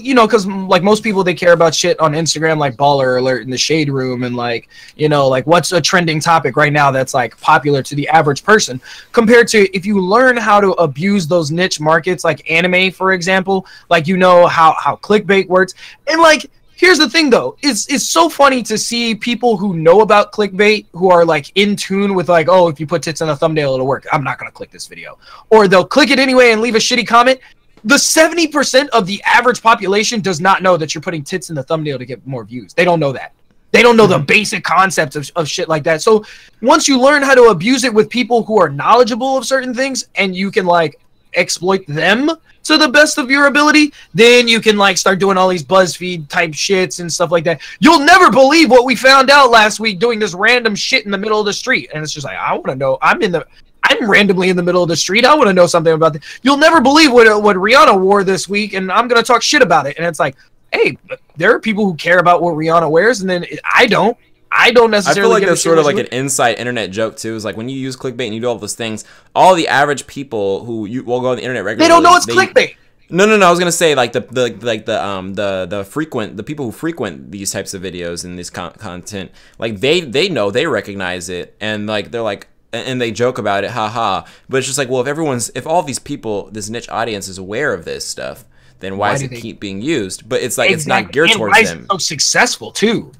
S2: you know because like most people they care about shit on instagram like baller alert in the shade room and like you know like what's a trending topic right now that's like popular to the average person? Compared to if you learn how to abuse those niche markets like anime for example like you know how how clickbait works. And like Here's the thing though, it's it's so funny to see people who know about clickbait who are like in tune with like, oh, if you put tits in a thumbnail, it'll work. I'm not gonna click this video. Or they'll click it anyway and leave a shitty comment. The 70% of the average population does not know that you're putting tits in the thumbnail to get more views. They don't know that. They don't know the mm-hmm. basic concepts of, of shit like that. So once you learn how to abuse it with people who are knowledgeable of certain things and you can like exploit them to the best of your ability, then you can like start doing all these BuzzFeed type shits and stuff like that. You'll never believe what we found out last week doing this random shit in the middle of the street. And it's just like, I want to know. I'm in the I'm randomly in the middle of the street. I want to know something about that. You'll never believe what what Rihanna wore this week, and I'm gonna talk shit about it. And it's like, hey, there are people who care about what Rihanna wears, and then I don't. I don't necessarily.
S1: I feel like that's sort of like an inside internet joke too. Is like when you use clickbait and you do all those things, all the average people who you will go on the internet regularly, They
S2: don't know it's
S1: they-
S2: clickbait.
S1: No, no, no. I was gonna say like the, the like the um the the frequent the people who frequent these types of videos and this con- content like they they know they recognize it and like they're like and they joke about it, haha. But it's just like, well, if everyone's, if all these people, this niche audience is aware of this stuff, then why,
S2: Why
S1: does
S2: do
S1: it
S2: they-
S1: keep being used? But it's like it's not geared
S2: And
S1: towards
S2: why is it
S1: them.
S2: So successful too.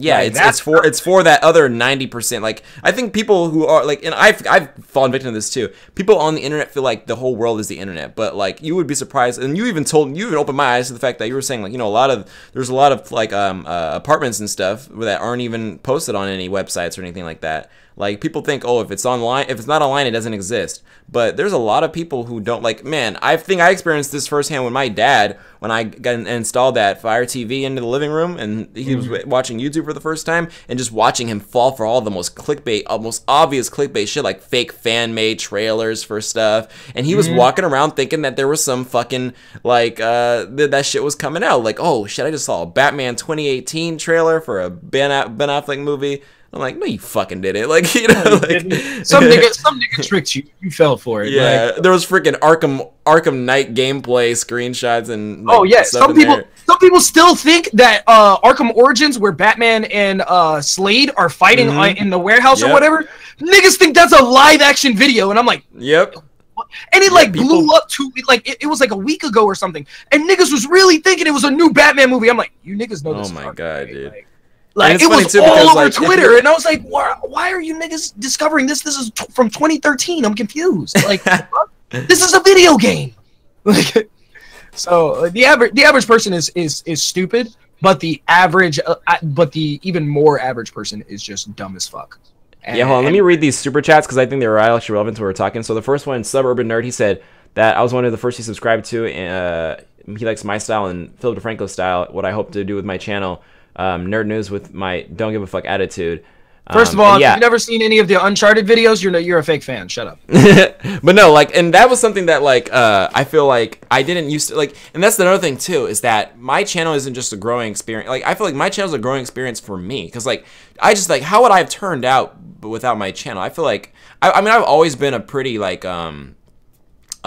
S1: Yeah,
S2: Like,
S1: it's it's for it's for that other ninety percent. Like I think people who are like, and I've I've fallen victim to this too. People on the internet feel like the whole world is the internet, but like you would be surprised, and you even told you even opened my eyes to the fact that you were saying like you know a lot of there's a lot of like um uh, apartments and stuff that aren't even posted on any websites or anything like that. Like people think, oh, if it's online, if it's not online, it doesn't exist. But there's a lot of people who don't like. Man, I think I experienced this firsthand when my dad, when I got installed that Fire TV into the living room, and he was
S2: Mm-hmm.
S1: watching YouTube for the first time, and just watching him fall for all the most clickbait, almost obvious clickbait shit, like fake fan made trailers for stuff. And he
S2: Mm-hmm.
S1: was walking around thinking that there was some fucking like uh that that shit was coming out. Like, oh shit, I just saw a Batman 2018 trailer for a Ben A- Ben Affleck movie. I'm like, no, you fucking did it. Like, you know, like
S2: Some nigga, some nigga tricked you. You fell for it.
S1: Yeah,
S2: Like,
S1: there was freaking Arkham Arkham Knight gameplay screenshots and like,
S2: oh yeah, some people,
S1: there.
S2: some people still think that uh, Arkham Origins, where Batman and uh, Slade are fighting
S1: Mhm.
S2: uh, in the warehouse or whatever, niggas think that's a live action video, and I'm like,
S1: Yep.
S2: and it like
S1: people-
S2: blew up to like it, it was like a week ago or something, and niggas was really thinking it was a new Batman movie. I'm like, you niggas know
S1: Oh
S2: this. Oh
S1: my God, dude.
S2: Like, like, it was
S1: too,
S2: all
S1: because,
S2: over
S1: like,
S2: Twitter, and I was like, why, why are you niggas discovering this? This is t- from 2013. I'm confused. Like, this is a video game. Like, so uh, the average the average person is is is stupid, but the average, uh, but the even more average person is just dumb as fuck.
S1: Yeah, hold on. Let me read these super chats because I think they're actually relevant to what we're talking. So the first one, Suburban Nerd, he said that I was one of the first he subscribed to. Uh, he likes my style and Philip DeFranco style. What I hope to do with my channel, um, Nerd News with my don't give a fuck attitude.
S2: First of
S1: Um,
S2: all, if
S1: yeah,
S2: you've never seen any of the Uncharted videos, you're no, you're a fake fan. Shut up.
S1: but no, like, and that was something that, like, uh, I feel like I didn't used to like, and that's another thing too is that my channel isn't just a growing experience. Like, I feel like my channel is a growing experience for me because, like, I just like how would I have turned out without my channel? I feel like, I, I mean, I've always been a pretty like, um,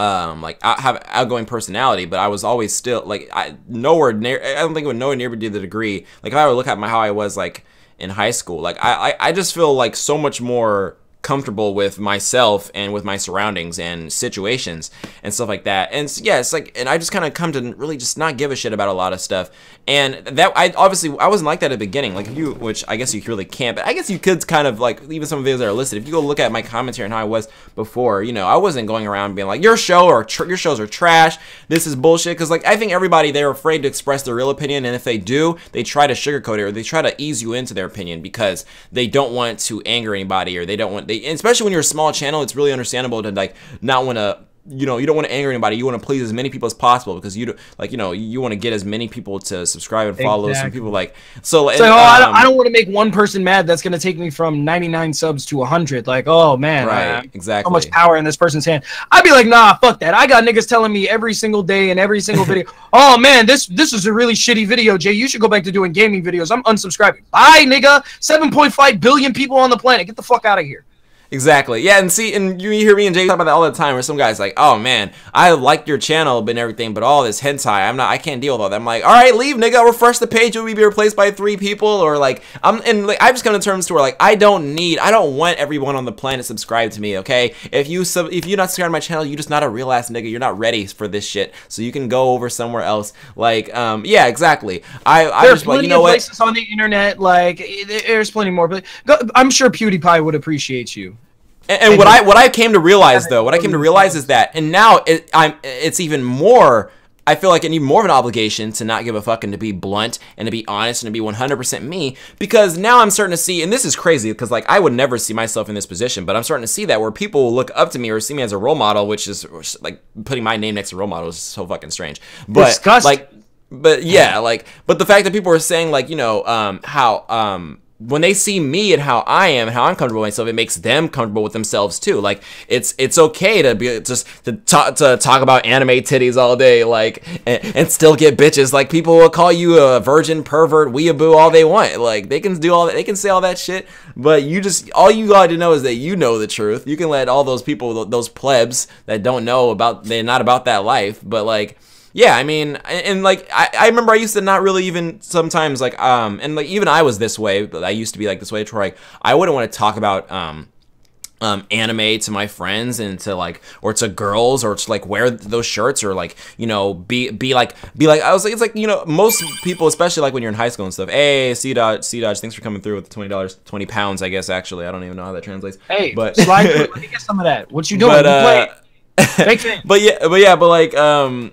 S1: um, like I have outgoing personality, but I was always still like I nowhere near. I don't think it would nowhere near to the degree. Like if I would look at my how I was like in high school, like I I, I just feel like so much more comfortable with myself and with my surroundings and situations and stuff like that. And yeah, it's like, and I just kind of come to really just not give a shit about a lot of stuff. And that I obviously I wasn't like that at the beginning. Like if you, which I guess you really can't, but I guess you could kind of like even some of the videos that are listed. If you go look at my commentary and how I was before, you know, I wasn't going around being like your show or your shows are trash. This is bullshit. Because like I think everybody they're afraid to express their real opinion, and if they do, they try to sugarcoat it or they try to ease you into their opinion because they don't want to anger anybody or they don't want they, especially when you're a small channel, it's really understandable to like not want to you know you don't want to anger anybody you want to please as many people as possible because you do, like you know you want to get as many people to subscribe and follow some
S2: Exactly.
S1: people like so
S2: It's
S1: and,
S2: like, oh, I don't,
S1: um,
S2: I don't want to make one person mad. That's gonna take me from 99 subs to 100. Like, oh man,
S1: right
S2: I-
S1: exactly
S2: so much power in this person's hand. I'd be like, nah, fuck that. I got niggas telling me every single day and every single video, oh man, this this is a really shitty video, Jay. You should go back to doing gaming videos. I'm unsubscribing. Bye, nigga. 7.5 billion people on the planet. Get the fuck out of here.
S1: Exactly. Yeah, and see, and you hear me and Jay talk about that all the time. Where some guys like, "Oh man, I like your channel and everything, but all this hentai, I'm not, I can't deal with all that." I'm like, "All right, leave, nigga. Refresh the page. Will we be replaced by three people?" Or like, I'm and like I've just come to terms to where like I don't need, I don't want everyone on the planet subscribed to me. Okay, if you sub, if you're not subscribed to my channel, you're just not a real ass nigga. You're not ready for this shit, so you can go over somewhere else. Like, um, yeah, exactly. I, I
S2: There are
S1: just like,
S2: plenty
S1: you know
S2: of
S1: what?
S2: places on the internet. Like, eh, there's plenty more. But go, I'm sure PewDiePie would appreciate you.
S1: And, and what I what I came to realize though, what I came to realize is that, and now it, I'm it's even more. I feel like I need more of an obligation to not give a fuck and to be blunt and to be honest and to be 100% me because now I'm starting to see, and this is crazy because like I would never see myself in this position, but I'm starting to see that where people will look up to me or see me as a role model, which is like putting my name next to role model is so fucking strange. But
S2: Disgusting.
S1: like, but yeah, like, but the fact that people are saying like, you know, um, how um when they see me and how I am and how I'm comfortable with myself, it makes them comfortable with themselves too. Like it's it's okay to be just to talk to talk about anime titties all day, like and, and still get bitches. Like people will call you a virgin, pervert, weeaboo, all they want. Like they can do all that, they can say all that shit, but you just all you got to know is that you know the truth. You can let all those people, those plebs that don't know about, they're not about that life, but like yeah, I mean, and, and, like I, I remember I used to not really even sometimes like um and like even I was this way, but I used to be like this way, Troy. I wouldn't want to talk about um um, anime to my friends and to like or to girls or to like wear those shirts or like you know be be like be like I was like it's like you know most people especially like when you're in high school and stuff hey C Dodge C Dodge thanks for coming through with the twenty dollars twenty pounds I guess actually I don't even know how that translates
S2: Hey,
S1: but
S2: slide. Let me get some of that. What you doing?
S1: but
S2: You
S1: uh,
S2: fan.
S1: but yeah, but yeah, but like um.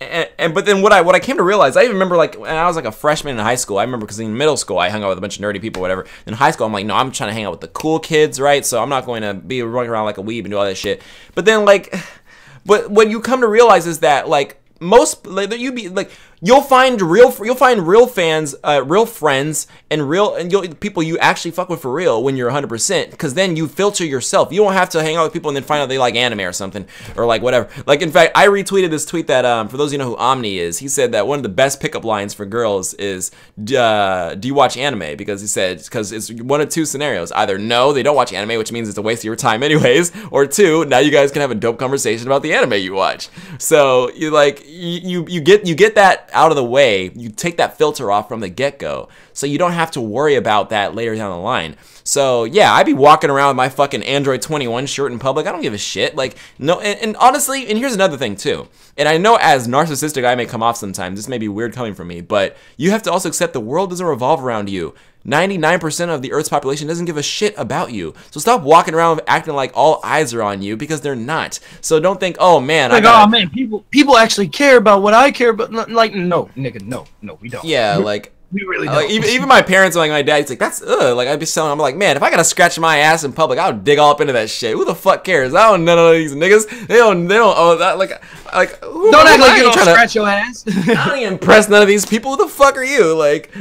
S1: And, and but then what I what I came to realize I even remember like when I was like a freshman in high school I remember because in middle school I hung out with a bunch of nerdy people whatever. In high school I'm like no I'm trying to hang out with the cool kids right? So I'm not going to be running around like a weeb and do all that shit. But then like but what you come to realize is that like most like you'd be like you'll find real you'll find real fans uh, real friends and real and you'll people you actually fuck with for real when you're 100% because then you filter yourself. You don't have to hang out with people and then find out they like anime or something or like whatever. Like in fact i retweeted this tweet that um, for those of you know who omni is he said that one of the best pickup lines for girls is uh, do you watch anime? Because he said because it's one of two scenarios. Either no they don't watch anime which means it's a waste of your time anyways or two now you guys can have a dope conversation about the anime you watch so you like you you, you get you get that out of the way you take that filter off from the get-go. So you don't have to worry about that later down the line. So yeah i'd be walking around with my fucking android 21 shirt in public. I don't give a shit. Like no and, and honestly and here's another thing too. And i know as narcissistic i may come off sometimes this may be weird coming from me but you have to also accept the world doesn't revolve around you 99% of the Earth's population doesn't give a shit about you. So stop walking around acting like all eyes are on you because they're not. So don't think, oh man, I
S2: Like,
S1: gotta,
S2: oh man, people people actually care about what I care about. Like, no, nigga, no, no, we don't.
S1: yeah, like
S2: we really don't.
S1: Like, even, even my parents, like my dad, he's like, that's ugh. Like I'd be telling, him, I'm like, man, if I gotta scratch my ass in public, I would dig all up into that shit. Who the fuck cares? I don't know none of these niggas. They don't, they don't. Oh, that like, like. Who,
S2: don't act like you don't scratch your ass.
S1: I don't impress none of these people. Who the fuck are you? Like,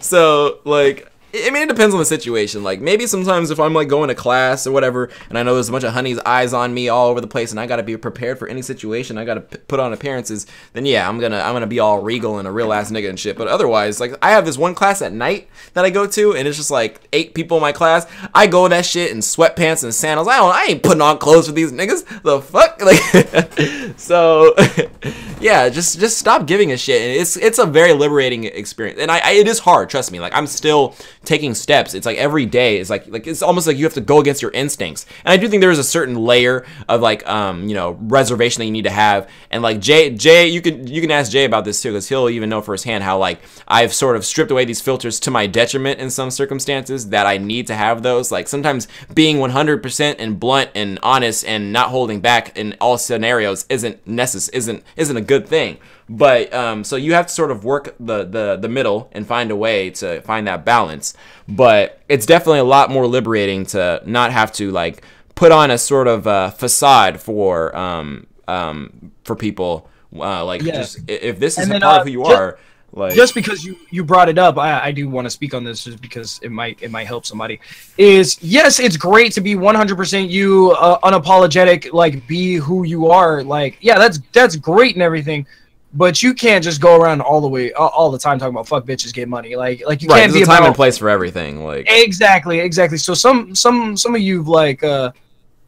S1: so like. I mean, it depends on the situation. Like, maybe sometimes if I'm like going to class or whatever, and I know there's a bunch of honey's eyes on me all over the place, and I gotta be prepared for any situation, I gotta put on appearances. Then yeah, I'm gonna I'm gonna be all regal and a real ass nigga and shit. But otherwise, like, I have this one class at night that I go to, and it's just like eight people in my class. I go in that shit in sweatpants and sandals. I don't. I ain't putting on clothes for these niggas. The fuck, like. so, yeah, just just stop giving a shit. And it's it's a very liberating experience, and I, I it is hard. Trust me. Like I'm still taking steps. It's like every day is like like it's almost like you have to go against your instincts. And I do think there is a certain layer of like um you know reservation that you need to have. And like Jay Jay, you can you can ask Jay about this too because he'll even know firsthand how like I've sort of stripped away these filters to my detriment in some circumstances that I need to have those. Like sometimes being 100% and blunt and honest and not holding back in all scenarios isn't necess isn't isn't a good thing. But um, so you have to sort of work the, the the middle and find a way to find that balance. But it's definitely a lot more liberating to not have to like put on a sort of uh, facade for um, um, for people. Uh, like
S2: Yeah.
S1: just if this is
S2: And
S1: a
S2: then,
S1: part
S2: uh,
S1: of who you
S2: ju-
S1: are, like
S2: just because you you brought it up i, I do want to speak on this just because it might it might help somebody is yes it's great to be 100% you uh, unapologetic like be who you are like yeah that's that's great and everything but you can't just go around all the way all, all the time talking about fuck bitches get money like like you
S1: right,
S2: can't
S1: there's
S2: be
S1: a time
S2: about
S1: and place for everything. Like
S2: exactly exactly so some some some of you like uh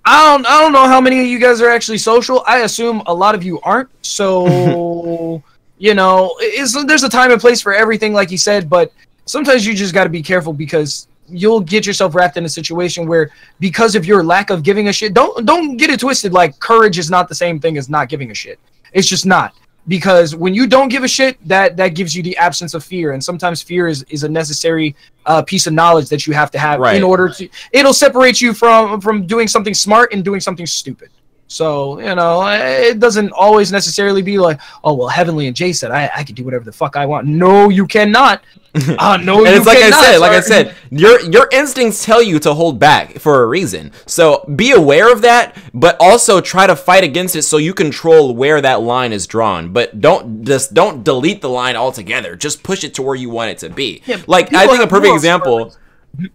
S2: I don't I don't know how many of you guys are actually social. I assume a lot of you aren't. So you know, is there's a time and place for everything, like you said, but sometimes you just got to be careful because you'll get yourself wrapped in a situation where because of your lack of giving a shit, don't don't get it twisted. Like courage is not the same thing as not giving a shit. It's just not because when you don't give a shit that that gives you the absence of fear and sometimes fear is, is a necessary uh, piece of knowledge that you have to have
S1: Right.
S2: in order to it'll separate you from from doing something smart and doing something stupid so you know it doesn't always necessarily be like oh well heavenly and jay said i, I can do whatever the fuck i want no you cannot uh, no
S1: and
S2: you
S1: it's like
S2: cannot,
S1: I said, like I said, your your instincts tell you to hold back for a reason. So be aware of that, but also try to fight against it so you control where that line is drawn. But don't just don't delete the line altogether. Just push it to where you want it to be.
S2: Yeah,
S1: like I think a perfect example.
S2: purpose.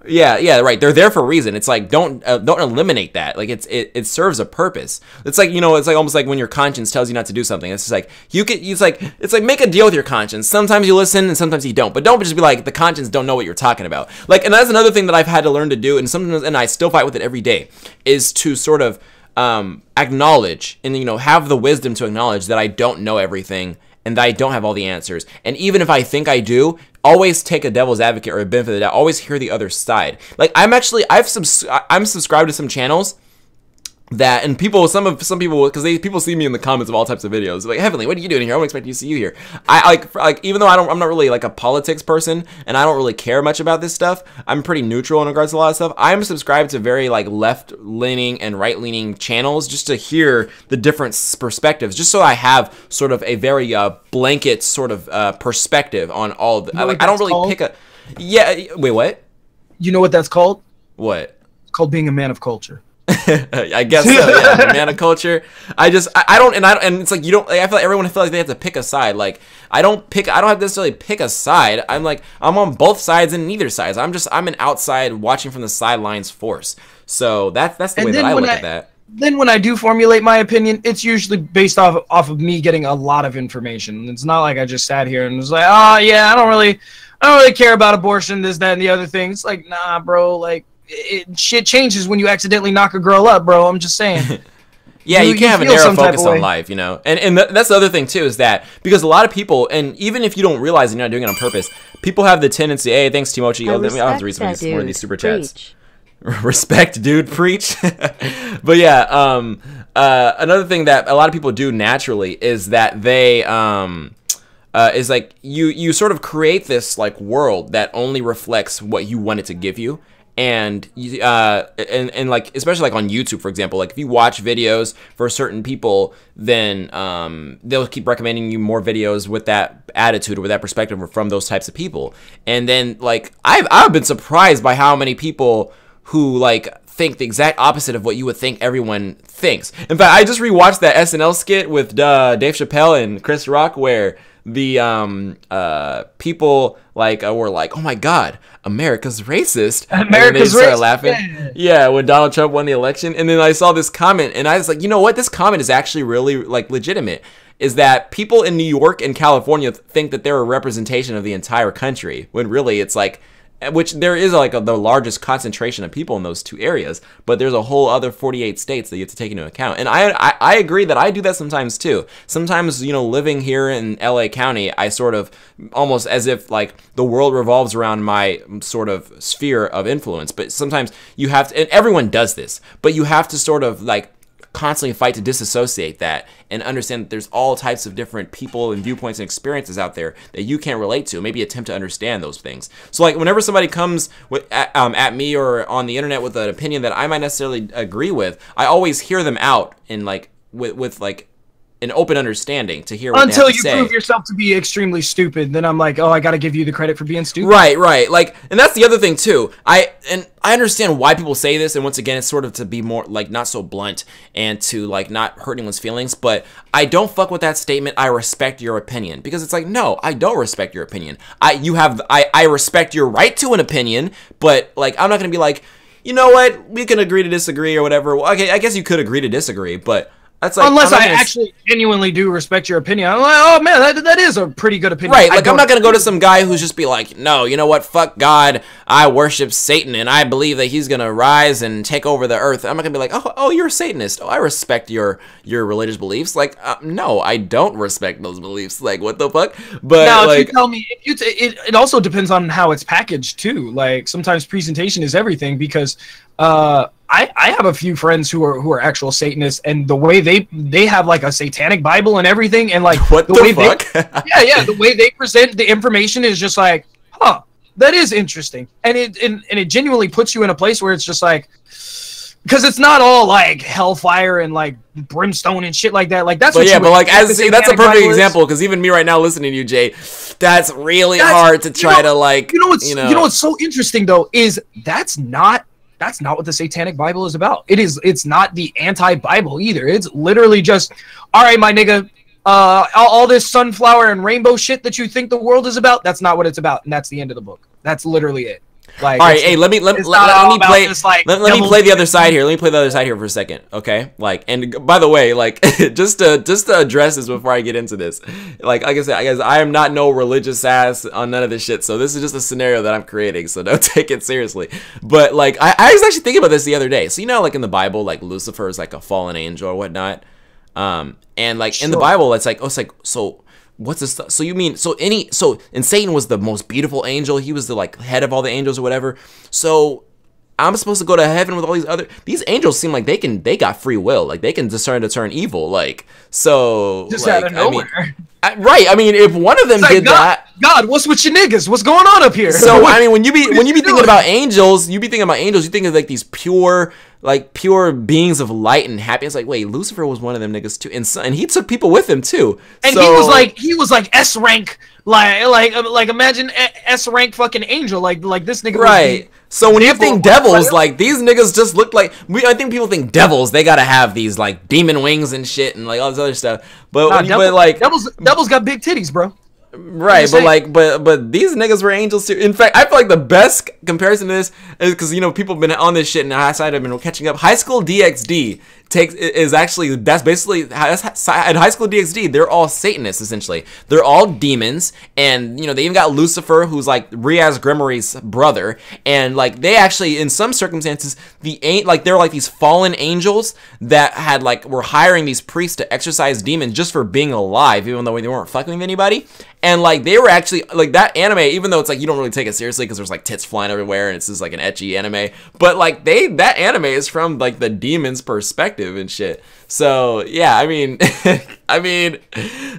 S1: Yeah, yeah, right. They're there for a reason. It's like don't uh, don't eliminate that. Like it's it, it serves a purpose. It's like you know, it's like almost like when your conscience tells you not to do something. It's just like you could. It's like it's like make a deal with your conscience. Sometimes you listen and sometimes you don't. But don't just be like the conscience don't know what you're talking about. Like, and that's another thing that I've had to learn to do, and sometimes and I still fight with it every day, is to sort of um, acknowledge and you know have the wisdom to acknowledge that I don't know everything and that I don't have all the answers. And even if I think I do, always take a devil's advocate or a benefit of the doubt. Always hear the other side. Like I'm actually I've subs- I'm subscribed to some channels that and people some of some people because they people see me in the comments of all types of videos. Like heavenly what are you doing here? I don't expect to see you here. I like like even though i don't i'm not really like a politics person and i don't really care much about this stuff i'm pretty neutral in regards to a lot of stuff. I'm subscribed to very like left leaning and right leaning channels just to hear the different perspectives just so i have sort of a very uh, blanket sort of uh, perspective on all the, you know like, i don't really called? pick a yeah wait what?
S2: You know what that's called?
S1: What?
S2: It's called being a man of culture
S1: I guess so. Yeah, mana culture. I just I, I, don't and I don't, and it's like you don't. Like, I feel like everyone feel like they have to pick a side. Like I don't pick. I don't have to necessarily pick a side. I'm like I'm on both sides and neither sides. I'm just I'm an outside watching from the sidelines force. So that's that's the and way that I look I, at that.
S2: Then when I do formulate my opinion, it's usually based off off of me getting a lot of information. It's not like I just sat here and was like, oh yeah, I don't really. I don't really care about abortion, this, that, and the other things. Like, nah, bro. Like, it, shit changes when you accidentally knock a girl up, bro. I'm just saying.
S1: yeah, you, you can't have a narrow focus on life, you know. And and th- that's the other thing too is that because a lot of people, and even if you don't realize you're not doing it on purpose, people have the tendency. Hey, thanks, Timochi. I, oh, I have to read some of these, more of these super chats. respect, dude. Preach. but yeah, um, uh, another thing that a lot of people do naturally is that they um. Uh, is like you you sort of create this like world that only reflects what you want it to give you and uh and, and like especially like on youtube for example like if you watch videos for certain people then um they'll keep recommending you more videos with that attitude or with that perspective or from those types of people. And then like i've i've been surprised by how many people who like think the exact opposite of what you would think everyone thinks. In fact i just rewatched that snl skit with uh, dave chappelle and chris rock where the um uh people like uh, were like, "Oh my God, America's racist."
S2: America's and they racist.
S1: laughing. Yeah. yeah, when Donald Trump won the election, and then I saw this comment, and I was like, you know what? This comment is actually really like legitimate. Is that people in New York and California think that they're a representation of the entire country, when really it's like which there is like a, the largest concentration of people in those two areas, but there's a whole other 48 states that you have to take into account. And I, I, I agree that I do that sometimes too. Sometimes, you know, living here in LA County, I sort of almost as if like the world revolves around my sort of sphere of influence. But sometimes you have to, and everyone does this, but you have to sort of like constantly fight to disassociate that and understand that there's all types of different people and viewpoints and experiences out there that you can't relate to. Maybe attempt to understand those things. So like whenever somebody comes with at, um, at me or on the internet with an opinion that I might necessarily agree with, I always hear them out in like with with like an open understanding to hear what I'm saying.
S2: until you
S1: say.
S2: prove yourself to be extremely stupid then i'm like oh i gotta give you the credit for being stupid.
S1: Right right. Like and that's the other thing too. I and i understand why people say this and once again it's sort of to be more like not so blunt and to like not hurt anyone's feelings but i don't fuck with that statement i respect your opinion because it's like no i don't respect your opinion. I you have i i respect your right to an opinion but like i'm not gonna be like you know what? We can agree to disagree or whatever. Well, okay i guess you could agree to disagree but
S2: that's like, Unless I actually genuinely do respect your opinion. I'm like, oh man, that, that is a pretty good opinion.
S1: Right, like I'm not gonna go to some guy who's just be like, no, you know what, fuck God, I worship Satan and I believe that he's gonna rise and take over the earth. I'm not gonna be like, oh, oh, you're a Satanist. Oh, I respect your your religious beliefs. Like, uh, no, I don't respect those beliefs. Like, what the fuck? But now, like,
S2: if you tell me, if you t- it, it also depends on how it's packaged too. Like, sometimes presentation is everything because uh, I, I have a few friends who are who are actual Satanists, and the way they they have like a satanic Bible and everything, and like
S1: what the,
S2: the
S1: way fuck?
S2: They, yeah, yeah, the way they present the information is just like, huh, that is interesting, and it and, and it genuinely puts you in a place where it's just like, because it's not all like hellfire and like brimstone and shit like that. Like that's
S1: but yeah, but like as see, that's a perfect example because even me right now listening to you, Jay, that's really that's, hard to try
S2: you know,
S1: to like.
S2: You know what's you know, you know what's so interesting though is that's not that's not what the satanic bible is about. It is it's not the anti-bible either. It's literally just all right my nigga uh all, all, this sunflower and rainbow shit that you think the world is about that's not what it's about. And that's the end of the book. That's literally it
S1: like, all right, hey, let me let, let, let me play this, like, let, let me play the other side here. Let me play the other side here for a second, okay? Like, and by the way, like, just to just to address this before I get into this, like, like I said, I guess I am not no religious ass on none of this shit. So this is just a scenario that I'm creating. So don't take it seriously. But like, I, I was actually thinking about this the other day. So you know, like in the Bible, like Lucifer is like a fallen angel or whatnot. Um, and like sure. in the Bible, it's like, oh, it's like so what's this? So you mean so any so and Satan was the most beautiful angel. He was the like head of all the angels or whatever. So I'm supposed to go to heaven with all these other these angels seem like they can they got free will like they can discern to turn evil like so
S2: Just
S1: like,
S2: out of
S1: I mean,
S2: nowhere.
S1: I- right I mean if one of them
S2: like,
S1: did
S2: God,
S1: that
S2: God, what's with you niggas? What's going on up here?
S1: so I mean when you be when you be thinking
S2: doing?
S1: about angels you be thinking about angels you think of like these pure like pure beings of light and happiness like wait Lucifer was one of them niggas too and so, and he took people with him too
S2: and
S1: So-
S2: he was like, he was like S rank, like, like, like, imagine S rank fucking angel, like, like this nigga. was
S1: Right. So when you think devils, like these niggas just look like we. I think people think devils. They gotta have these like demon wings and shit and like all this other stuff. But
S2: Nah,
S1: you,
S2: devil-
S1: but like
S2: devils, devils got big titties, bro.
S1: right, but
S2: saying.
S1: like but but these niggas were angels too. In fact, I feel like the best comparison to this is because you know people have been on this shit and I side have been catching up. High School DxD takes is actually that's basically that's, at High School DxD they're all Satanists essentially. They're all demons and you know they even got Lucifer who's like Rias Gremory's brother and like they actually in some circumstances the ain't like they're like these fallen angels that had like were hiring these priests to exorcise demons just for being alive even though they weren't fucking with anybody and like they were actually like that anime even though it's like you don't really take it seriously because there's like tits flying everywhere and it's just like an ecchi anime but like they that anime is from like the demon's perspective and shit. So yeah i mean i mean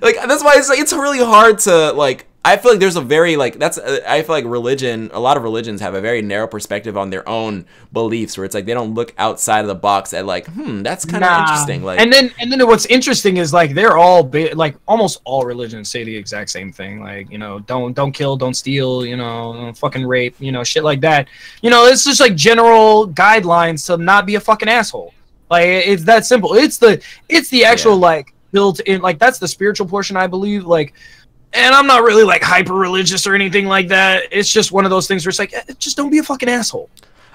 S1: like that's why it's like it's really hard to like I feel like there's a very like that's uh, I feel like religion a lot of religions have a very narrow perspective on their own beliefs where it's like they don't look outside of the box at like hmm that's kind of
S2: Nah.
S1: interesting like
S2: and then and then what's interesting is like they're all ba- like almost all religions say the exact same thing like you know don't don't kill don't steal you know don't fucking rape you know shit like that. You know it's just like general guidelines to not be a fucking asshole like it's that simple it's the it's the actual
S1: Yeah.
S2: like built in like that's the spiritual portion i believe like and i'm not really like hyper religious or anything like that it's just one of those things where it's like eh, just don't be a fucking asshole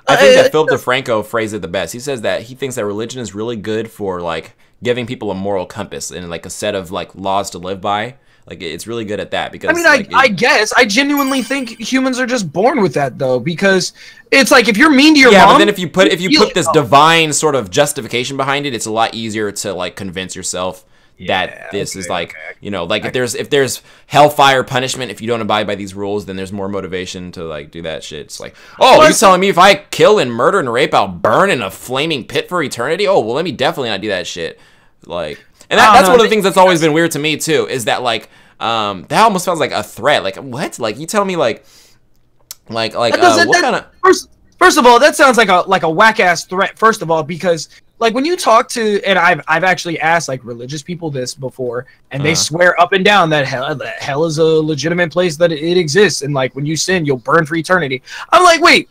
S1: I think
S2: Uh,
S1: that Philip DeFranco phrased it the best. He says that he thinks that religion is really good for like giving people a moral compass and like a set of like laws to live by. Like it's really good at that because
S2: I mean,
S1: like,
S2: I, I guess I genuinely think humans are just born with that though, because it's like if you're mean to your
S1: yeah,
S2: mom,
S1: but then if you put if you put
S2: it,
S1: this divine sort of justification behind it, it's a lot easier to like convince yourself that
S2: Yeah,
S1: this is like
S2: okay.
S1: you know like if there's if there's hellfire punishment if you don't abide by these rules, then there's more motivation to like do that shit. It's like oh, you're telling me if I kill and murder and rape, I'll burn in a flaming pit for eternity? Oh well, let me definitely not do that shit. Like, and that, that's
S2: know,
S1: one of the things that's always been weird to me too. Is that like um that almost sounds like a threat. Like what? Like you tell me like like like
S2: That
S1: uh, what kind of
S2: first, first of all, that sounds like a like a whack ass threat. First of all, because like when you talk to, and I've I've actually asked like religious people this before, and they
S1: Uh-huh.
S2: swear up and down that hell that hell is a legitimate place that it exists, and like when you sin, you'll burn for eternity. I'm like, wait.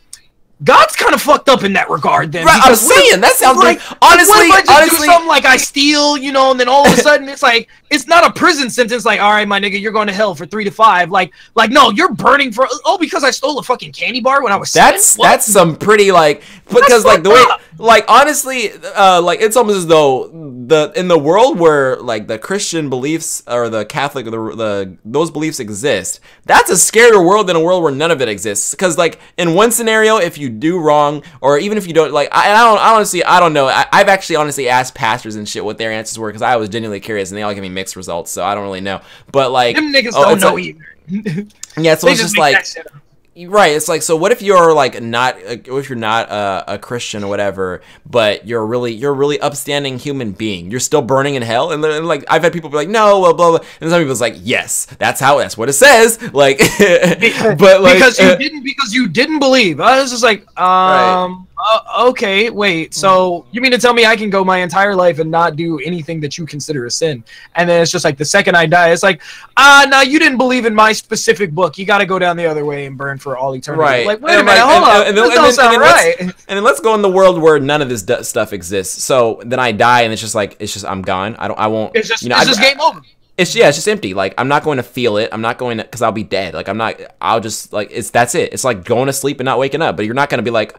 S2: God's kind of fucked up in that regard, then.
S1: Right, I'm
S2: what if-
S1: saying, that sounds
S2: like,
S1: like-
S2: like,
S1: honestly-
S2: what if I just
S1: honestly-
S2: do something like I steal, you know, and then all of a sudden it's like it's not a prison sentence. Like, all right, my nigga, you're going to hell for three to five. Like, like no, you're burning for oh because I stole a fucking candy bar when I was
S1: That's? That's some pretty like because like the way
S2: up.
S1: like honestly uh like it's almost as though the in the world where like the Christian beliefs or the Catholic or the, the those beliefs exist that's a scarier world than a world where none of it exists because like in one scenario if you do wrong or even if you don't like I, I don't I honestly I don't know I, I've actually honestly asked pastors and shit what their answers were because I was genuinely curious and they all give me mixed results so I don't really know but like
S2: Them niggas
S1: oh,
S2: don't know
S1: like-
S2: either.
S1: yeah so it's
S2: just
S1: just like
S2: that shit up.
S1: Right. It's like so. What if you're like not? if you're not a, a Christian or whatever, but you're really you're a really upstanding human being? You're still burning in hell, and, then, like I've had people be like, no, well, blah blah, and some people's like, yes, that's how that's what it says. Like, but like,
S2: because you
S1: uh,
S2: didn't because you didn't believe. I was just like, um, uh, okay, wait. So you mean to tell me I can go my entire life and not do anything that you consider a sin? And then it's just like the second I die, it's like, ah, no, you didn't believe in my specific book. You got to go down the other way and burn for all eternity.
S1: Right.
S2: Like, wait a minute,
S1: like,
S2: hold
S1: and-
S2: on.
S1: and then-
S2: this
S1: and
S2: don't sound
S1: and let's-
S2: right.
S1: And then let's go in the world where none of this d- stuff exists. So then I die, and it's just like it's just I'm gone. I don't. I won't.
S2: It's just,
S1: you know,
S2: it's
S1: I-
S2: just game over.
S1: it's yeah, it's just empty. Like I'm not going to feel it. I'm not going to because I'll be dead. Like I'm not. I'll just like it's that's it. It's like going to sleep and not waking up. But you're not going to be like.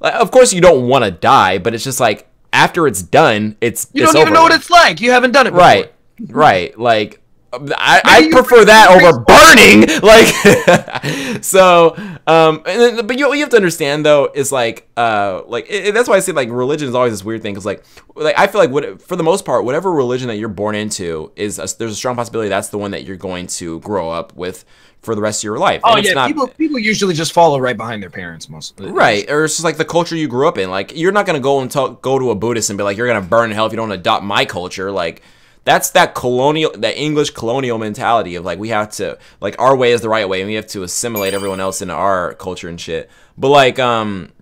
S1: Of course you don't want to die, but it's just like after it's done, it's
S2: You don't even
S1: over
S2: know what it's like. You haven't done it before.
S1: right, right. Like I, I prefer that over burning. Like, so, um, then, but you, what you have to understand though is like, uh, like it, that's why I say like religion is always this weird thing because like, like I feel like what for the most part, whatever religion that you're born into is a, there's a strong possibility that's the one that you're going to grow up with for the rest of your life.
S2: Oh yeah, not, people people usually just follow right behind their parents most.
S1: Right, or it's just like the culture you grew up in. Like you're not gonna go and talk, go to a Buddhist and be like, you're gonna burn in hell if you don't adopt my culture. Like that's that colonial that english colonial mentality of like we have to like our way is the right way and we have to assimilate everyone else into our culture and shit but like um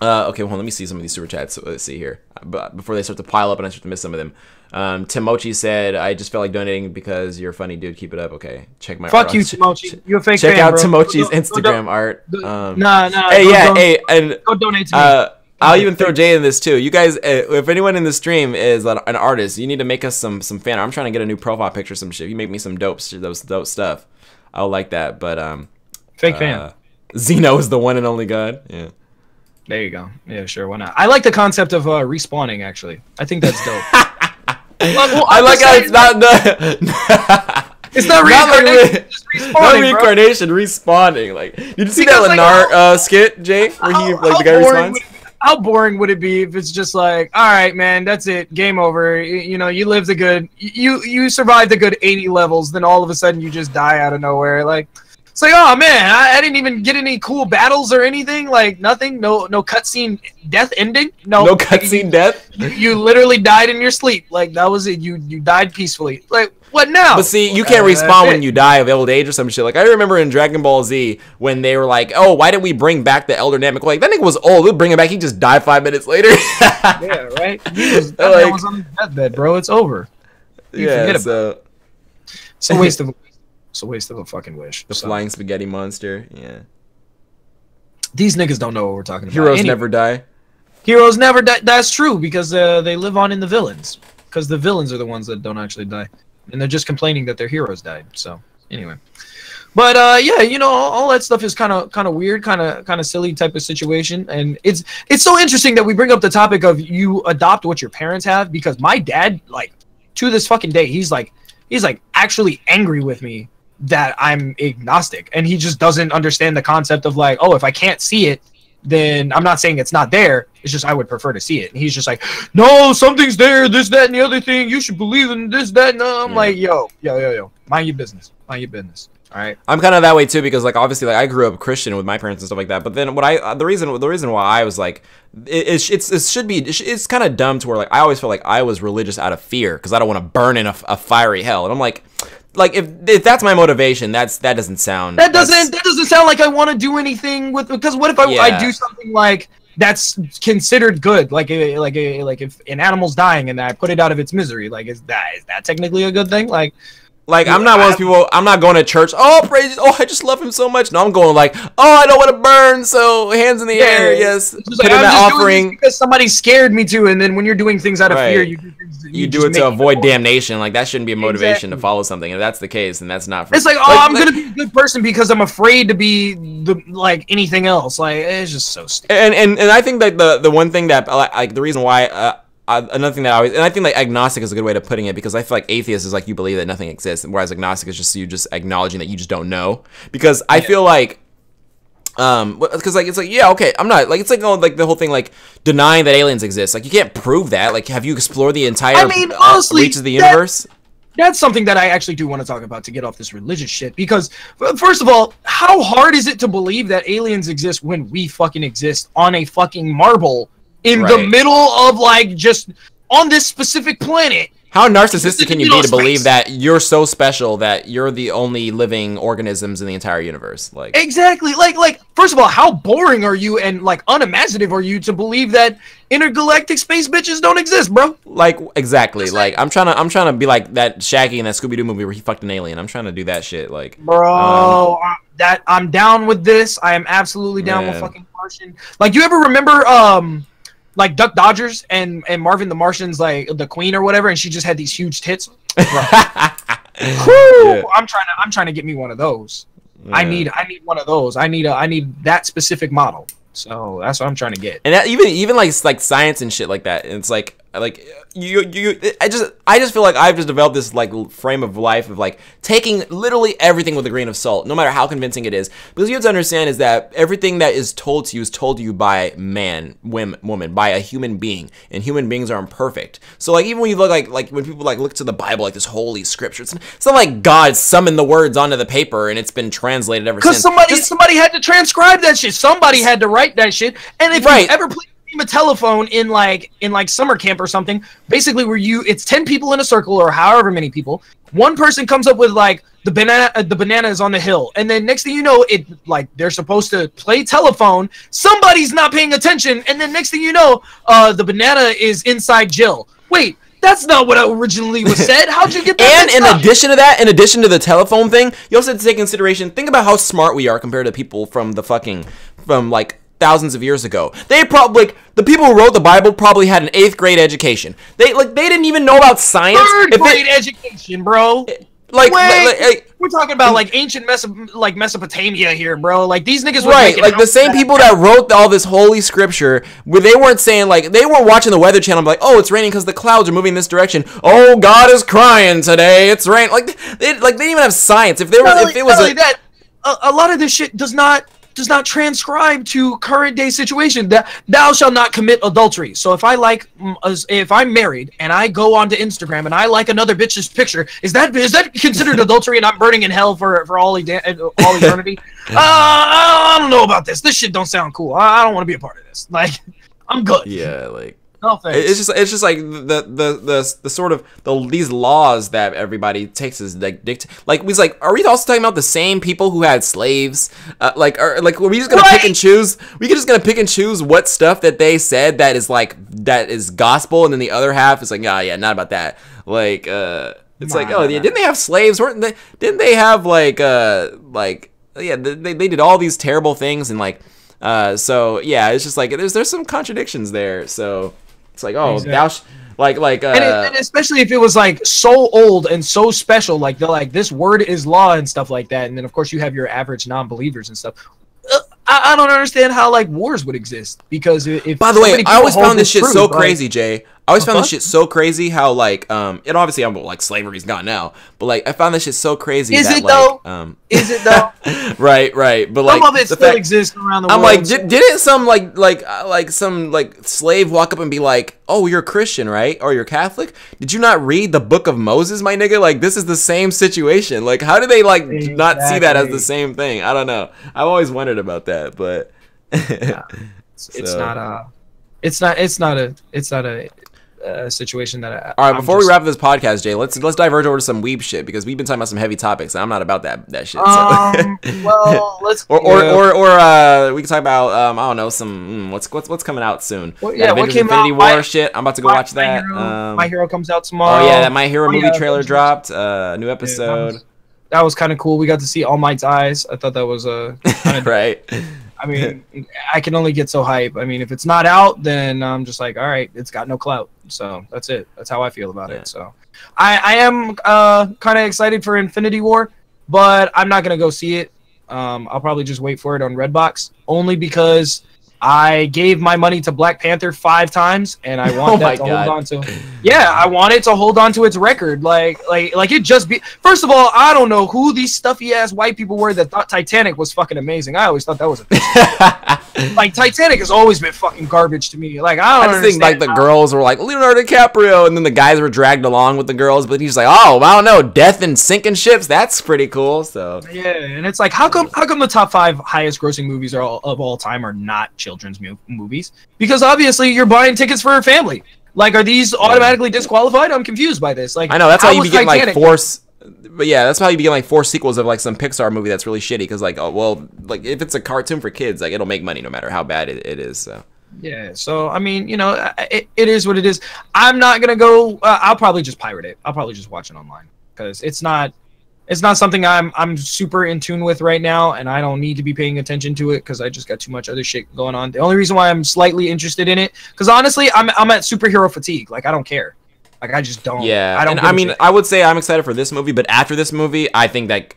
S1: uh okay well let me see some of these super chats let's see here but before they start to pile up and i start to miss some of them um, Timochi said, "I just felt like donating because you're a funny dude. Keep it up. Okay, check my
S2: fuck you, Timochi. you're a fake
S1: Check
S2: fan,
S1: out
S2: bro.
S1: Timochi's
S2: Go- go-
S1: Instagram
S2: go-
S1: art. Um,
S2: Nah, nah.
S1: hey, yeah, hey, and
S2: Go donate to me.
S1: uh, I'll even throw Jay in this too. You guys, uh, if anyone in the stream is an artist, you need to make us some some fan. art. I'm trying to get a new profile picture, some shit. You make me some dope, those dope stuff. I'll like that. But um,
S2: fake
S1: uh,
S2: fan.
S1: Zeno is the one and only god. Yeah.
S2: There you go. Yeah, sure. Why not? I like the concept of uh, respawning. Actually, I think that's dope. Well, well,
S1: I like how it's not the.
S2: It's not
S1: like
S2: reincarnation,
S1: not
S2: bro.
S1: reincarnation, respawning. Like, did you see
S2: Because,
S1: that
S2: like,
S1: Lenar
S2: how-
S1: uh, skit, Jay, where he
S2: How-
S1: like the guy responds?
S2: How boring would it be if it's just like, all right, man, that's it, game over. You, you know, you lived a good, you you survived a good eighty levels, then all of a sudden you just die out of nowhere. Like, it's like, oh man, I, I didn't even get any cool battles or anything. Like, nothing, no no cutscene death ending. No,
S1: No cutscene death.
S2: You, you literally died in your sleep. Like that was it. You you died peacefully. Like what now?
S1: But see, you can't
S2: Uh,
S1: respawn when you die of old age or some shit. Like I remember in Dragon Ball Z when they were like, "Oh, why didn't we bring back the Elder Namek?" Like that nigga was old. We'll bring him back. He just died five minutes later.
S2: Yeah, right. He was, that
S1: Like-
S2: was on his deathbed, bro. It's over. You
S1: yeah.
S2: forget about
S1: So
S2: It's a waste of. It's a waste of a fucking wish.
S1: the
S2: So,
S1: flying spaghetti monster. Yeah.
S2: These niggas don't know what we're talking about.
S1: Heroes
S2: Anyway,
S1: never die.
S2: Heroes never die. That's true because uh, they live on in the villains. Because the villains are the ones that don't actually die, and they're just complaining that their heroes died. So anyway, but uh, yeah, you know, all, all that stuff is kind of kind of weird, kind of kind of silly type of situation, and it's it's so interesting that we bring up the topic of you adopt what your parents have because my dad, like, to this fucking day, he's like he's like actually angry with me that I'm agnostic, and he just doesn't understand the concept of like, oh, if I can't see it, then I'm not saying it's not there. It's just I would prefer to see it. And he's just like, no, something's there, this, that, and the other thing. You should believe in this, that, and I'm
S1: Yeah.
S2: like, yo, yo, yo, yo, mind your business, mind your business. All right.
S1: I'm kind of that way too because like obviously like I grew up Christian with my parents and stuff like that. But then what I uh, the reason the reason why I was like it, it's it's it should be it's, it's kind of dumb to where like I always felt like I was religious out of fear because I don't want to burn in a, a fiery hell. And I'm like like if if that's my motivation, that's that doesn't sound
S2: That doesn't that doesn't sound like I want to do anything with because what if I, I do something like that's considered good? Like a, like a, like if an animal's dying and I put it out of its misery like is that is that technically a good thing? Like
S1: Like I'm not one of those people. I'm not going to church. Oh, praise! Oh, I just love him so much. No, I'm going like, oh, I don't want to burn. So hands in the air, yes.
S2: Just
S1: Put
S2: like,
S1: in
S2: I'm
S1: that
S2: just doing
S1: offering.
S2: because somebody scared me to and then when you're doing things out of
S1: Right.
S2: fear you do things that
S1: You do it to avoid damnation. Like that shouldn't be a motivation to follow something. If that's the case, then that's not. For,
S2: It's like, oh,
S1: Like-
S2: I'm
S1: like-
S2: gonna be a good person because I'm afraid to be the like anything else. Like it's just so stupid.
S1: and and and I think that the the one thing that like like, the reason why uh, I, another thing that I always and I think like agnostic is a good way of putting it because I feel like atheist is like you believe that nothing exists, whereas agnostic is just you just acknowledging that you just don't know. Because I feel like. Um, because like it's like yeah okay I'm not like it's like oh, like the whole thing like denying that aliens exist like you can't prove that like have you explored the entire
S2: I mean,
S1: uh,
S2: honestly,
S1: reaches of the
S2: that-
S1: universe
S2: That's something that I actually do want to talk about to get off this religious shit. Because first of all, how hard is it to believe that aliens exist when we fucking exist on a fucking marble in the middle of like just on this specific planet?
S1: How narcissistic can you be to believe that you're so special that you're the only living organisms in the entire universe? Like,
S2: Exactly. Like, like, first of all, how boring are you and like unimaginative are you to believe that intergalactic space bitches don't exist, bro?
S1: like exactly. Like, I'm trying to, I'm trying to be like that Shaggy in that Scooby Doo movie where he fucked an alien. I'm trying to do that shit. Like,
S2: Bro, I- that I'm down with this. I am absolutely down with fucking Martian. Like, you ever remember, um, like Duck Dodgers and and Marvin the Martian's like the queen or whatever, and she just had these huge tits. Whew,
S1: Yeah.
S2: I'm trying to I'm trying to get me one of those. I need I need one of those. I need a I need that specific model. So that's what I'm trying to get.
S1: and that, even even like like science and shit like that. It's like like you you I just I just feel like I've just developed this like frame of life of like taking literally everything with a grain of salt, no matter how convincing it is. Because you have to understand is that everything that is told to you is told to you by man, women, woman, by a human being, and human beings are imperfect. So like even when you look like like when people like look to the Bible like this holy scripture, it's, it's not like God summoned the words onto the paper and it's been translated ever since.
S2: Because somebody
S1: Just-
S2: somebody had to transcribe that shit. Somebody had to write that shit. And if
S1: Right.
S2: you ever played a telephone in like in like summer camp or something, basically where you it's ten people in a circle or however many people, one person comes up with like the banana uh, the banana is on the hill, and then next thing you know, it like they're supposed to play telephone. Somebody's not paying attention, and then next thing you know, uh, the banana is inside Jill. Wait. That's not what I originally was said. How'd you get that?
S1: And in
S2: up?
S1: addition to that, in addition to the telephone thing, you also have to take consideration. Think about how smart we are compared to people from the fucking from like thousands of years ago. They probably like the people who wrote the Bible probably had an eighth grade education. They like they didn't even know about science.
S2: third
S1: If
S2: grade education, bro.
S1: Eh,
S2: like,
S1: like, like-
S2: we're talking about like ancient Meso- like Mesopotamia here, bro. Like these niggas,
S1: Right, like the same people that wrote all this holy scripture, where they weren't saying like they weren't watching the weather channel, like, oh, it's raining because the clouds are moving this direction. Oh, God is crying today. It's rain. Like they like they didn't even have science. If there was,
S2: Not
S1: if it was
S2: not
S1: a,
S2: that, a, a lot of this shit does not does not transcribe to current day situation. That thou shall not commit adultery. So if I like, if I'm married and I go onto Instagram and I like another bitch's picture, is that is that considered adultery and I'm burning in hell for for all eda- all eternity? uh, I don't know about this. This shit don't sound cool. I, I don't want to be a part of this. Like, I'm good.
S1: yeah, like.
S2: No.
S1: It's just it's just like the the the, the sort of the these laws that everybody takes as like dict like we like are we also talking about the same people who had slaves? Uh, like are like are we just gonna pick and choose we just gonna pick and choose what stuff that they said that is like that is gospel and then the other half is like oh yeah not about that. Like uh it's like oh yeah didn't they have slaves? Weren't they didn't they have like uh like yeah they, they did all these terrible things and like uh so yeah it's just like there's there's some contradictions there so it's like, oh,
S2: Exactly.
S1: thou sh- like like uh
S2: and, it, and especially if it was like so old and so special, like they're like this word is law and stuff like that. And then of course you have your average non-believers and stuff. Uh, I, I don't understand how like wars would exist because if
S1: By the way, I always found this shit
S2: truth,
S1: so
S2: like-
S1: crazy, Jay. I always found this shit so crazy how like um and obviously I'm like slavery's gone now, but like I found this shit so crazy
S2: Is
S1: that
S2: it,
S1: like
S2: though?
S1: um
S2: Is it though?
S1: right right but like
S2: Some of it still
S1: fact-
S2: exists around the
S1: I'm
S2: world.
S1: like did, didn't some like like uh, like some like slave walk up and be like oh you're a Christian right? Or you're Catholic? Did you not read the book of Moses my nigga? Like this is the same situation. Like how do they like not see that as the same thing? I don't know. I've always wondered about that but
S2: it's, it's
S1: so-
S2: not a, it's not, it's not a, it's not a, uh situation that. I,
S1: All right,
S2: I'm
S1: before
S2: just-
S1: we wrap this podcast, Jay, let's let's diverge over to some weeb shit because we've been talking about some heavy topics, and I'm not about that that shit. so-
S2: Um, well, let's.
S1: or or,
S2: yeah.
S1: or or uh, we can talk about um, I don't know some mm, what's what's what's coming out soon.
S2: Well,
S1: That
S2: yeah, what
S1: Avengers
S2: came
S1: Infinity
S2: out?
S1: War
S2: My-
S1: shit. I'm about to go
S2: My-
S1: watch
S2: My
S1: that.
S2: Hero,
S1: Um,
S2: My Hero comes out tomorrow.
S1: oh yeah, that My Hero
S2: Oh,
S1: movie
S2: yeah,
S1: trailer
S2: Avengers.
S1: dropped. Uh, new episode.
S2: was, that was kind of cool. We got to see All Might's eyes. I thought that was a. Kinda,
S1: right.
S2: I mean, I can only get so hype. I mean, if it's not out, then I'm just like, all right, it's got no clout. So that's it. That's how I feel about
S1: Yeah.
S2: it. So I, I am uh, kind of excited for Infinity War, but I'm not gonna go see it. Um, I'll probably just wait for it on Redbox, only because I gave my money to Black Panther five times, and I want
S1: Oh
S2: that to
S1: God.
S2: hold on to. Yeah, I want it to hold on to its record. Like, like, like it just be. First of all, I don't know who these stuffy ass white people were that thought Titanic was fucking amazing. I always thought that was a like Titanic has always been fucking garbage to me. Like I
S1: I
S2: don't
S1: just think like the
S2: how-
S1: girls were like Leonardo DiCaprio, and then the guys were dragged along with the girls. But he's like, oh, I don't know, death and sinking ships. That's pretty cool. So
S2: Yeah, and it's like how come how come the top five highest grossing movies are all, of all time are not children's movies? Because obviously you're buying tickets for a family. Like, are these automatically disqualified? I'm confused by this. Like,
S1: I know that's how you
S2: was
S1: be getting like
S2: Titanic-
S1: four. s- But yeah, that's how you be like four sequels of like some Pixar movie that's really shitty. Because like, oh well, like if it's a cartoon for kids, like it'll make money no matter how bad it, it is. So
S2: Yeah, so I mean, you know, it, it is what it is. I'm not gonna go. Uh, I'll probably just pirate it. I'll probably just watch it online because it's not, it's not something I'm I'm super in tune with right now, and I don't need to be paying attention to it because I just got too much other shit going on. The only reason why I'm slightly interested in it, because honestly, I'm I'm at superhero fatigue. Like I don't care. Like I just don't.
S1: yeah,
S2: I don't. give
S1: mean. I would say I'm excited for this movie, but after this movie, I think that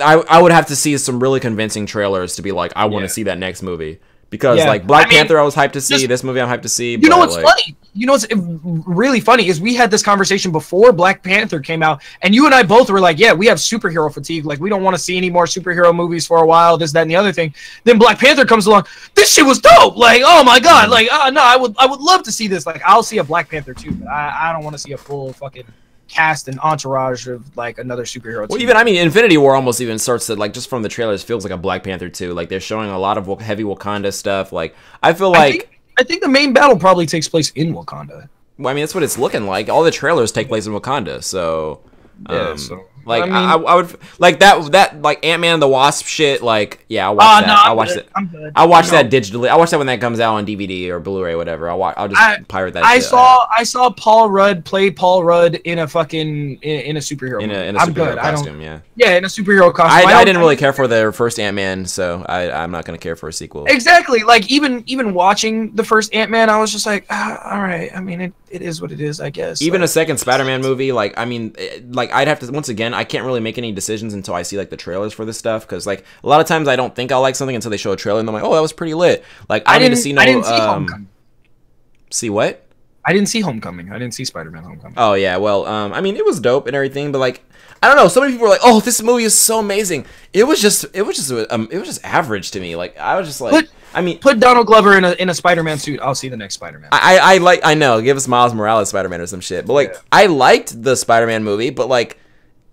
S1: I I would have to see some really convincing trailers to be like, I want to
S2: Yeah.
S1: see that next movie. Because
S2: Yeah.
S1: like Black
S2: I mean,
S1: Panther I was hyped to see.
S2: just-
S1: this movie I'm hyped to see.
S2: You know what's
S1: like,
S2: funny? You know what's really funny is we had this conversation before Black Panther came out, and you and I both were like, "Yeah, we have superhero fatigue. Like, we don't want to see any more superhero movies for a while. This, that, and the other thing." Then Black Panther comes along. This shit was dope. Like, oh my god. Like, uh, no, I would, I would love to see this. Like, I'll see a Black Panther too, but I, I don't want to see a full fucking cast and entourage of like another superhero.
S1: Well,
S2: team.
S1: even I mean, Infinity War almost even starts to like just from the trailers feels like a Black Panther too. Like they're showing a lot of heavy Wakanda stuff. Like I feel
S2: I
S1: like
S2: think, I think the main battle probably takes place in Wakanda.
S1: well, I mean that's what it's looking like. All the trailers take place in Wakanda, so
S2: Yeah,
S1: um,
S2: so,
S1: like
S2: I mean-
S1: I, I, would like that that like Ant Man and the Wasp shit. Like yeah, I'll watch
S2: Ah,
S1: that.
S2: no, I'm
S1: watch
S2: good.
S1: it.
S2: I'm good.
S1: I'll watch that digitally. I'll watch that when that comes out on DVD or Blu-ray, whatever. I'll watch. I'll just
S2: I-
S1: pirate that.
S2: I
S1: shit.
S2: saw I saw Paul Rudd play Paul Rudd in a fucking in, in a superhero.
S1: in a in a superhero.
S2: I don't.
S1: costume. Yeah,
S2: Yeah, in a superhero costume.
S1: I, I, didn't really care for their first Ant Man, so I I'm not gonna care for a sequel.
S2: Exactly. Like even even watching the first Ant Man, I was just like, ah, all right. I mean, it, it is what it is. I guess.
S1: even
S2: Like,
S1: a second Spider-Man movie, like I mean, eh, like I'd have to once again, I can't really make any decisions until I see like the trailers for this stuff because like a lot of times I don't think I'll like something until they show a trailer and I'm like, oh, that was pretty lit. Like I,
S2: I
S1: need
S2: didn't
S1: to see no.
S2: I didn't see
S1: um,
S2: Homecoming.
S1: see what?
S2: I didn't see Homecoming. I didn't see Spider Man Homecoming.
S1: Oh yeah, well, um, I mean, it was dope and everything, but like, I don't know. So many people were like, "Oh, this movie is so amazing." It was just, it was just, um, it was just average to me. Like, I was just like,
S2: But-
S1: I mean,
S2: Put Donald Glover in a in a Spider Man suit. I'll see the next Spider Man.
S1: I, I like I know give us Miles Morales Spider Man or some shit, but like
S2: Yeah.
S1: I liked the Spider Man movie, but like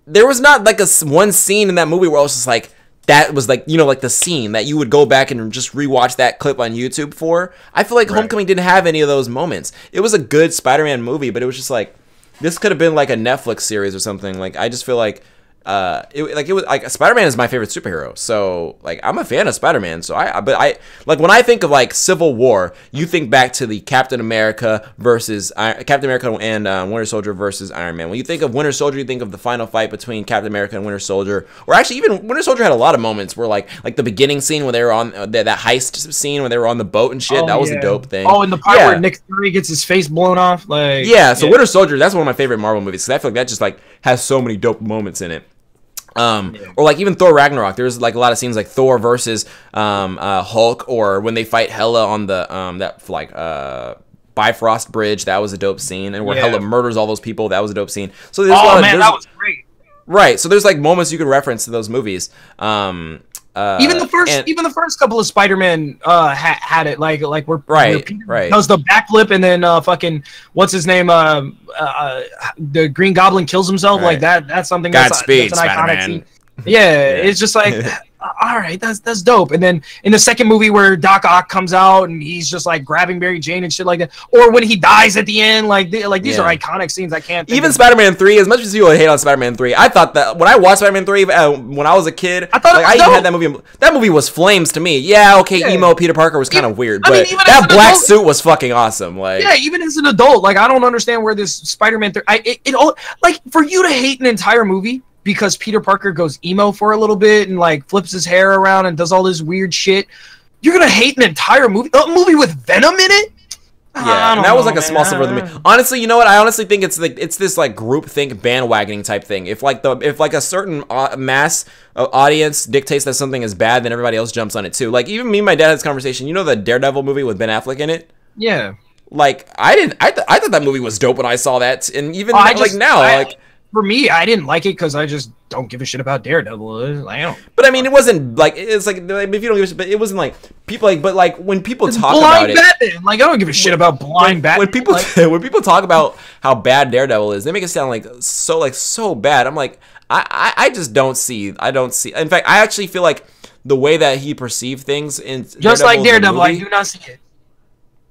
S1: there was not like a one scene in that movie where I was just like that was like you know like the scene that you would go back and just rewatch that clip on YouTube for. I feel like
S2: Right.
S1: Homecoming didn't have any of those moments. It was a good Spider Man movie, but it was just like this could have been like a Netflix series or something. Like I just feel like uh it like it was like Spider-Man is my favorite superhero. So like I'm a fan of Spider-Man. So I but I like when I think of like Civil War, you think back to the Captain America versus I- Captain America and uh, Winter Soldier versus Iron Man. When you think of Winter Soldier, you think of the final fight between Captain America and Winter Soldier. Or actually even Winter Soldier had a lot of moments where like like the beginning scene when they were on uh, that, that heist scene when they were on the boat and shit.
S2: Oh,
S1: that was
S2: yeah.
S1: a dope thing.
S2: Oh, and the part
S1: Yeah.
S2: where Nick Fury gets his face blown off. Like
S1: Yeah, so Winter Soldier, that's one of my favorite Marvel movies because I feel like that just like has so many dope moments in it. Um, or like even Thor Ragnarok, there's like a lot of scenes like Thor versus um, uh, Hulk, or when they fight Hela on the um, that like uh, Bifrost Bridge, that was a dope scene, and where
S2: Yeah.
S1: Hela murders all those people, that was a dope scene. So there's a lot
S2: Oh
S1: of,
S2: that was great.
S1: right. So there's like moments you can reference to those movies. Um, uh,
S2: even the first
S1: and-
S2: even the first couple of spider-man uh ha- had it like like we're
S1: Right, right.
S2: does the backflip and then uh fucking what's his name um uh, the green goblin kills himself
S1: Right.
S2: like that that's something that's,
S1: Godspeed,
S2: that's an iconic scene yeah, it's just like all right that's that's dope and then in the second movie where doc ock comes out and he's just like grabbing mary jane and shit like that or when he dies at the end like they, like these
S1: Yeah.
S2: are iconic scenes i can't
S1: even. Spider-Man 3, as much as you hate on Spider-Man 3, I thought that when I watched Spider-Man 3 uh, when I was a kid,
S2: I thought it
S1: like,
S2: was
S1: I even
S2: dope.
S1: had that movie. That movie was flames to me. Yeah, okay,
S2: Yeah.
S1: emo Peter Parker was kind of weird,
S2: I
S1: but
S2: mean,
S1: that black
S2: adult-
S1: suit was fucking awesome. Like,
S2: Yeah, even as an adult, like I don't understand where this Spider-Man. Three. I it, it all like for you to hate an entire movie because Peter Parker goes emo for a little bit and like flips his hair around and does all this weird shit. You're gonna hate an entire movie, a movie with Venom in it.
S1: Yeah, and that was like a small silver to me. Honestly, you know what? I honestly think it's like it's this like group think bandwagoning type thing. If like the if like a certain uh, mass uh, audience dictates that something is bad, then everybody else jumps on it too. Like even me and my dad had this conversation. You know the Daredevil movie with Ben Affleck in it?
S2: Yeah,
S1: Like I didn't I, th- I thought that movie was dope when I saw that and even
S2: Oh, I
S1: like now
S2: I-
S1: like
S2: for me, I didn't like it because I just don't give a shit about Daredevil. I don't.
S1: But I mean, it wasn't like it's like if you don't give a shit, but it wasn't like people like. But like when people talk about
S2: blind
S1: it,
S2: Batman. Like I don't give a shit about blind Batman.
S1: when people
S2: like,
S1: when people talk about how bad Daredevil is, they make it sound like so like so bad. I'm like, I I, I just don't see. I don't see. In fact, I actually feel like the way that he perceived things in
S2: just like
S1: in the
S2: Daredevil, I do not see it.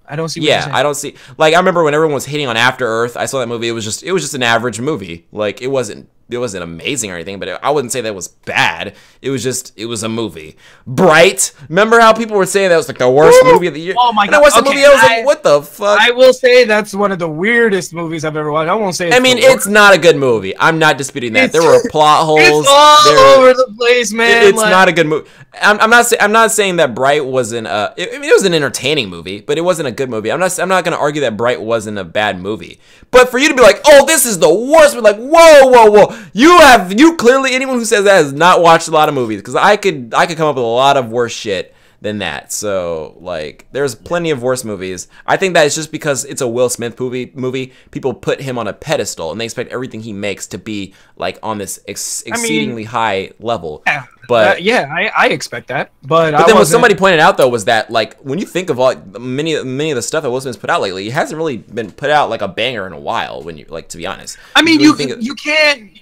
S2: I don't see. What you're
S1: yeah. I don't see. Like I remember when everyone was hitting on After Earth. I saw that movie. It was just it was just an average movie. Like it wasn't it wasn't amazing or anything, but I wouldn't say that was bad. It was just it was a movie. Bright. Remember how people were saying that was like the worst
S2: Woo!
S1: movie of the year?
S2: Oh my
S1: and I
S2: God,
S1: watched the movie. I was
S2: I-
S1: like, what the fuck?
S2: I will say that's one of the weirdest movies I've ever watched. I won't say. It's
S1: I mean, it's not a good movie. I'm not disputing that.
S2: It's-
S1: there were plot holes.
S2: It's all
S1: there-
S2: over the place, man.
S1: it- it's
S2: like-
S1: not a good movie. I'm, I'm not. Say, I'm not saying that Bright wasn't. A, it, I mean, it was an entertaining movie, but it wasn't a good movie. I'm not. I'm not going to argue that Bright wasn't a bad movie. But for you to be like, oh, this is the worst. We're like, whoa, whoa, whoa. You have. You clearly. Anyone who says that has not watched a lot of movies because I could. I could come up with a lot of worse shit than that. So like, there's plenty of worse movies. I think that it's just because it's a Will Smith movie. Movie people put him on a pedestal and they expect everything he makes to be like on this ex- exceedingly high level.
S2: Yeah,
S1: But
S2: uh, yeah, I, I expect that. But,
S1: but
S2: I
S1: then what somebody pointed out though was that like when you think of all many many of the stuff that Will Smith's put out lately, he hasn't really been put out like a banger in a while. When you like to be honest,
S2: I mean, you
S1: think of-
S2: you can't.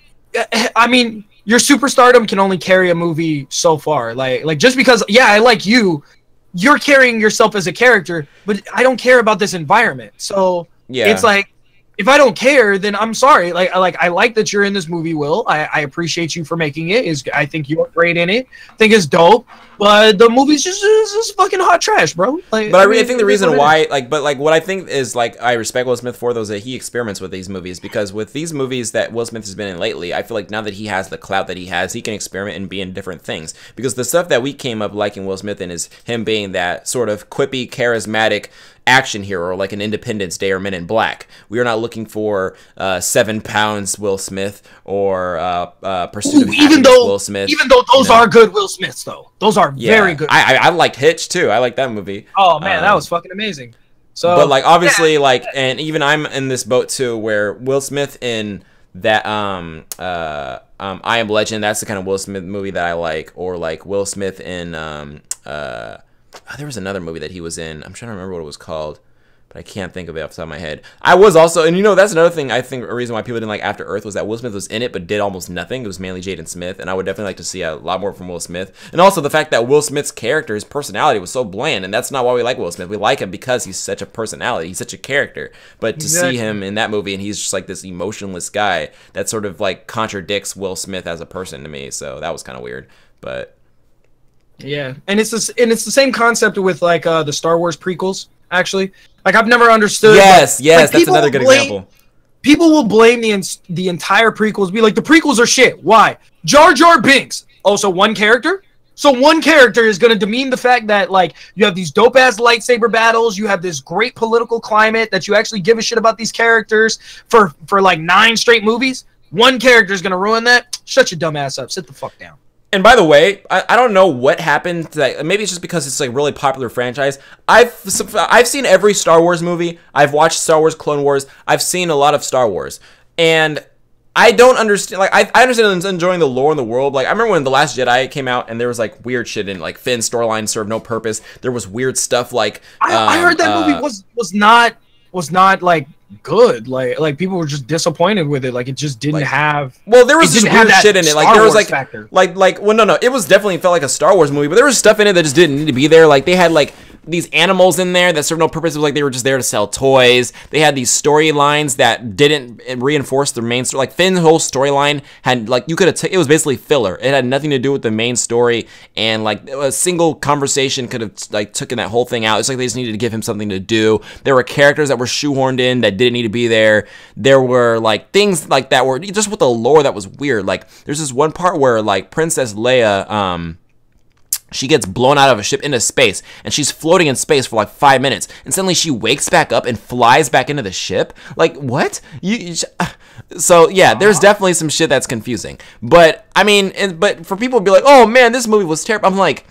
S2: I mean, your superstardom can only carry a movie so far. Like like just because yeah, I like you, you're carrying yourself as a character, but I don't care about this environment. So
S1: yeah,
S2: it's like if I don't care, then I'm sorry. Like I- like I like that you're in this movie, Will. I, I appreciate you for making it. Is I think you're great in it. I think it's dope. But the movie's just, fucking hot trash, bro. Like,
S1: But I, re- I think the reason
S2: what it is.
S1: why, like, but like, what I think is like, I respect Will Smith for those that he experiments with these movies because with these movies that Will Smith has been in lately, I feel like now that he has the clout that he has, he can experiment and be in different things. Because the stuff that we came up liking Will Smith in is him being that sort of quippy, charismatic action hero, like an Independence Day or Men in Black. We are not looking for uh, seven pounds Will Smith or uh, uh, Pursuit of
S2: even
S1: Happiness
S2: though
S1: Will Smith.
S2: even though those
S1: you know?
S2: are good Will Smiths though. Those are
S1: yeah,
S2: very good.
S1: I, I I liked Hitch too. I like that movie.
S2: oh man, that
S1: um,
S2: was fucking amazing. So
S1: but like obviously like and even i'm in this boat too where will smith in that um uh um i am legend that's the kind of will smith movie that i like or like will smith in um uh oh, there was another movie that he was in i'm trying to remember what it was called but I can't think of it off the top of my head. I was also, and you know, that's another thing. I think a reason why people didn't like After Earth was that Will Smith was in it, but did almost nothing. It was mainly Jaden Smith, and I would definitely like to see a lot more from Will Smith. And also the fact that Will Smith's character, his personality, was so bland, and that's not why we like Will Smith. We like him because he's such a personality. He's such a character. But to
S2: Exactly.
S1: see him in that movie, and he's just like this emotionless guy, that sort of like contradicts Will Smith as a person to me. So that was kind of weird. But
S2: Yeah, and it's this, and it's the same concept with like uh, the Star Wars prequels. Actually, like I've never understood.
S1: yes,
S2: like,
S1: yes,
S2: like,
S1: that's another good
S2: blame-
S1: example.
S2: People will blame the ins- the entire prequels. Be like the prequels are shit. Why? Jar Jar Binks. Also, one character. So one character is going to demean the fact that like you have these dope ass lightsaber battles, you have this great political climate that you actually give a shit about these characters for for like nine straight movies. One character is going to ruin that. Shut your dumb ass up. Sit the fuck down.
S1: And by the way, I, I don't know what happened. To that. Maybe it's just because it's like really popular franchise. I've I've seen every Star Wars movie. I've watched Star Wars Clone Wars. I've seen a lot of Star Wars, and I don't understand. Like I, I understand enjoying the lore in the world. Like I remember when the Last Jedi came out, and there was like weird shit in like Finn's storyline served no purpose. There was weird stuff like
S2: I, I
S1: um,
S2: heard that
S1: uh,
S2: movie was was not was not like good. Like like people were just disappointed with it. Like it just didn't
S1: Like,
S2: have.
S1: Well, there was just weird shit in it. Like
S2: Star
S1: there was
S2: Wars
S1: like
S2: factor.
S1: like like well no no it was definitely felt like a Star Wars movie, but there was stuff in it that just didn't need to be there. Like they had like these animals in there that served no purpose. It was like they were just there to sell toys. They had these storylines that didn't reinforce the main story. Like Finn's whole storyline had like you could have. T- it was basically filler. It had nothing to do with the main story, and like a single conversation could have like taken that whole thing out. It's like they just needed to give him something to do. There were characters that were shoehorned in that didn't need to be there. There were like things like that were just with the lore that was weird. Like there's this one part where like Princess Leia, um she gets blown out of a ship into space and she's floating in space for like five minutes and suddenly she wakes back up and flies back into the ship? Like what? You, you sh- uh, so yeah there's uh-huh. definitely some shit that's confusing. But i mean and, but for people to be like oh man this movie was terrible i'm like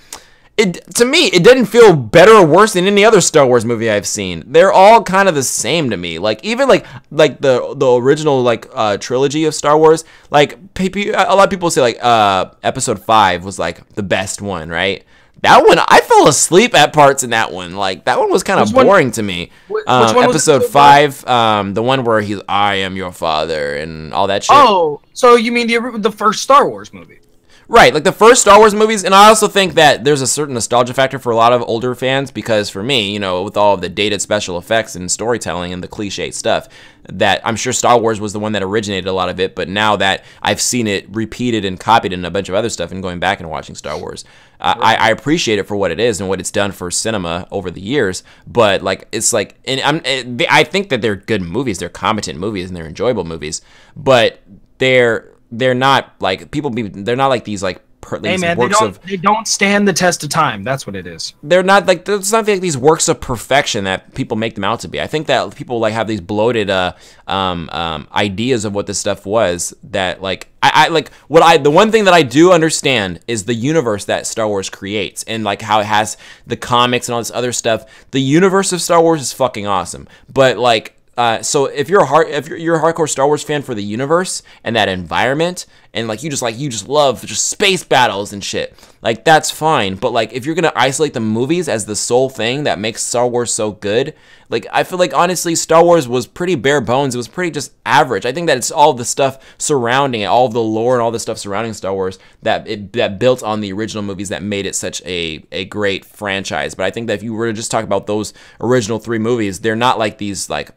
S1: it to me it didn't feel better or worse than any other Star Wars movie I've seen. They're all kind of the same to me. Like even like like the the original like uh trilogy of Star Wars, like a lot of people say like uh episode 5 was like the best one, right? That one I fell asleep at parts in that one. Like that one was kind of
S2: Which one-
S1: boring to me.
S2: Which
S1: Um,
S2: one
S1: episode 5 um the one where he's I am your father and all that shit.
S2: Oh, so you mean the the first Star Wars movie?
S1: Right, like the first Star Wars movies, and I also think that there's a certain nostalgia factor for a lot of older fans because for me, you know, with all of the dated special effects and storytelling and the cliche stuff, that I'm sure Star Wars was the one that originated a lot of it, but now that I've seen it repeated and copied in a bunch of other stuff and going back and watching Star Wars, uh, I, I appreciate it for what it is and what it's done for cinema over the years. But like, it's like, and I'm, eh, I think that they're good movies, they're competent movies, and they're enjoyable movies, but they're they're not like people be they're not like these like per, these
S2: Hey man, they
S1: works
S2: don't
S1: of
S2: they don't stand the test of time. That's what it is.
S1: they're not like it's not like these works of perfection that people make them out to be. I think that people like have these bloated uh, um, um, ideas of what this stuff was. That like I, I like what I the one thing that I do understand is the universe that Star Wars creates and like how it has the comics and all this other stuff. The universe of Star Wars is fucking awesome, but like uh, so if you're a hard, if you're, you're a hardcore Star Wars fan for the universe and that environment, and like you just like you just love just space battles and shit, like that's fine. But like if you're gonna isolate the movies as the sole thing that makes Star Wars so good, like I feel like honestly Star Wars was pretty bare bones. It was pretty just average. I think that it's all the stuff surrounding it, all the lore and all the stuff surrounding Star Wars that it that built on the original movies that made it such a a great franchise. But I think that if you were to just talk about those original three movies, they're not like these like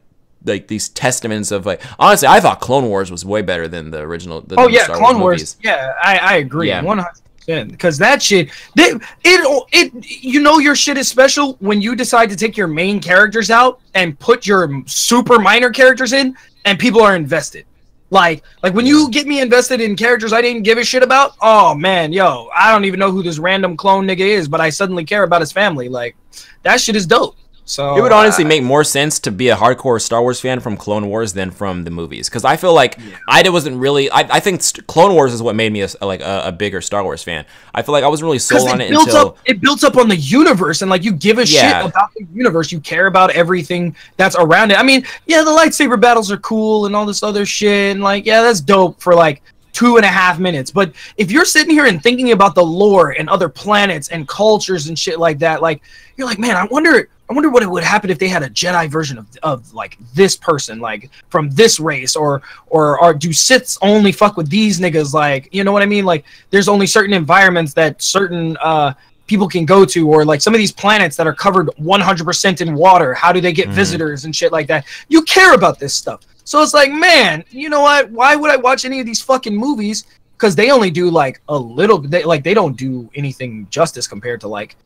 S1: like these testaments of like honestly I thought Clone Wars was way better than the original the,
S2: Oh
S1: the
S2: yeah,
S1: Star
S2: Clone Wars.
S1: movies.
S2: Yeah, I, I agree,
S1: Yeah.
S2: one hundred percent. Because that shit, they, it it you know your shit is special when you decide to take your main characters out and put your super minor characters in, and people are invested. Like like when you get me invested in characters I didn't give a shit about. Oh man, yo, I don't even know who this random clone nigga is, but I suddenly care about his family. Like that shit is dope. So
S1: It would honestly
S2: uh,
S1: make more sense to be a hardcore Star Wars fan from Clone Wars than from the movies, because I feel like I wasn't really. I, I think st- Clone Wars is what made me a, like a, a bigger Star Wars fan. I feel like I wasn't really
S2: because
S1: sold on
S2: it
S1: it
S2: builds
S1: until
S2: up it built up on the universe and like you give a
S1: Yeah.
S2: shit about the universe you care about everything that's around it i mean yeah the lightsaber battles are cool and all this other shit and like yeah that's dope for like two and a half minutes but if you're sitting here and thinking about the lore and other planets and cultures and shit like that like you're like man i wonder I wonder what it would happen if they had a Jedi version of, of like this person, like from this race, or or or do Siths only fuck with these niggas? Like, you know what I mean? Like, there's only certain environments that certain uh people can go to, or like some of these planets that are covered 100% in water. How do they get
S1: Mhm.
S2: visitors and shit like that? You care about this stuff, so it's like, man, you know what? Why would I watch any of these fucking movies? Because they only do like a little, they, like they don't do anything justice compared to like,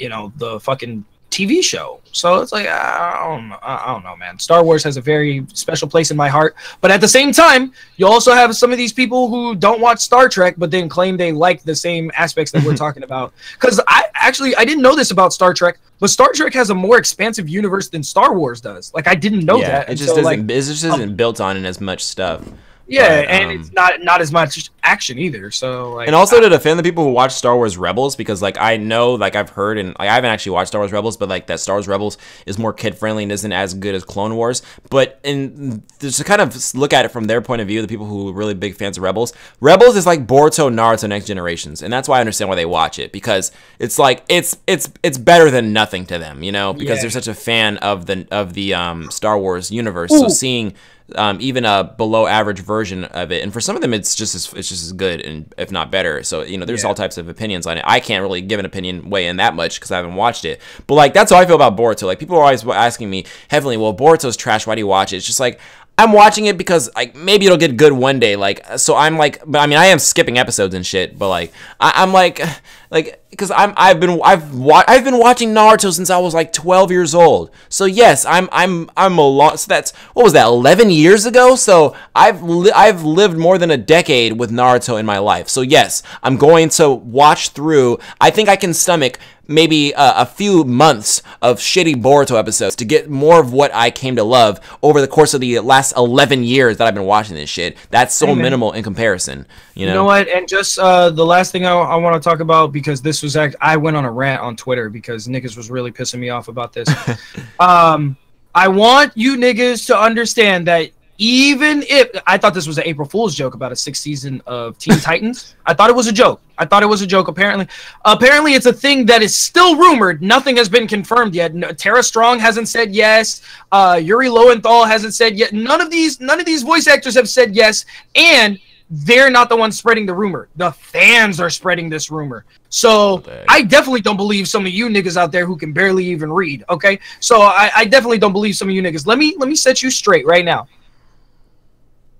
S2: you know, the fucking TV show. So it's like I don't know, I don't know, man. Star Wars has a very special place in my heart, but at the same time, you also have some of these people who don't watch Star Trek, but then claim they like the same aspects that we're talking about. Because I actually I didn't know this about Star Trek, but Star Trek has a more expansive universe than Star Wars does. Like I didn't know
S1: yeah,
S2: that.
S1: it just
S2: until,
S1: doesn't.
S2: like,
S1: it just isn't built on in as much stuff.
S2: Yeah,
S1: but,
S2: and
S1: um,
S2: it's not not as much action either. So like,
S1: And also to defend the people who watch Star Wars Rebels, because like I know, like I've heard, and like, I haven't actually watched Star Wars Rebels, but like that Star Wars Rebels is more kid friendly and isn't as good as Clone Wars. But in just to kind of look at it from their point of view, the people who are really big fans of Rebels, Rebels is like Boruto, Naruto, Next Generations, and that's why I understand why they watch it because it's like it's it's it's better than nothing to them, you know, because
S2: Yeah.
S1: they're such a fan of the of the um, Star Wars universe. So seeing um, even a below average version of it, and for some of them, it's just as it's just as good and if not better. So you know, there's
S2: Yeah.
S1: all types of opinions on it. I can't really give an opinion way in that much because I haven't watched it. But like that's how I feel about Boruto. Like people are always asking me heavily, "Well, Boruto's trash. Why do you watch it?" It's just like I'm watching it because like maybe it'll get good one day. Like so, I'm like, but I mean, I am skipping episodes and shit. But like, I, I'm like, like because I'm I've been I've wa- I've been watching Naruto since I was like 12 years old. So yes, I'm I'm I'm a lot. So that's what was that 11 years ago. So I've li- I've lived more than a decade with Naruto in my life. So yes, I'm going to watch through. I think I can stomach maybe uh, a few months of shitty Boruto episodes to get more of what I came to love over the course of the last 11 years that I've been watching this shit. That's so
S2: man.
S1: minimal in comparison. You know.
S2: You know what? And just uh, the last thing I, I want to talk about because this was act- I went on a rant on Twitter because niggas was really pissing me off about this. um, I want you niggas to understand that even if I thought this was an April Fool's joke about a sixth season of Teen Titans, I thought it was a joke. I thought it was a joke. Apparently, apparently it's a thing that is still rumored. Nothing has been confirmed yet. No, Tara Strong hasn't said yes. Uh, Yuri Lowenthal hasn't said yet. None of these, none of these voice actors have said yes. And they're not the ones spreading the rumor. The fans are spreading this rumor. So. I definitely don't believe some of you niggas out there who can barely even read. Okay, so I, I definitely don't believe some of you niggas. Let me let me set you straight right now.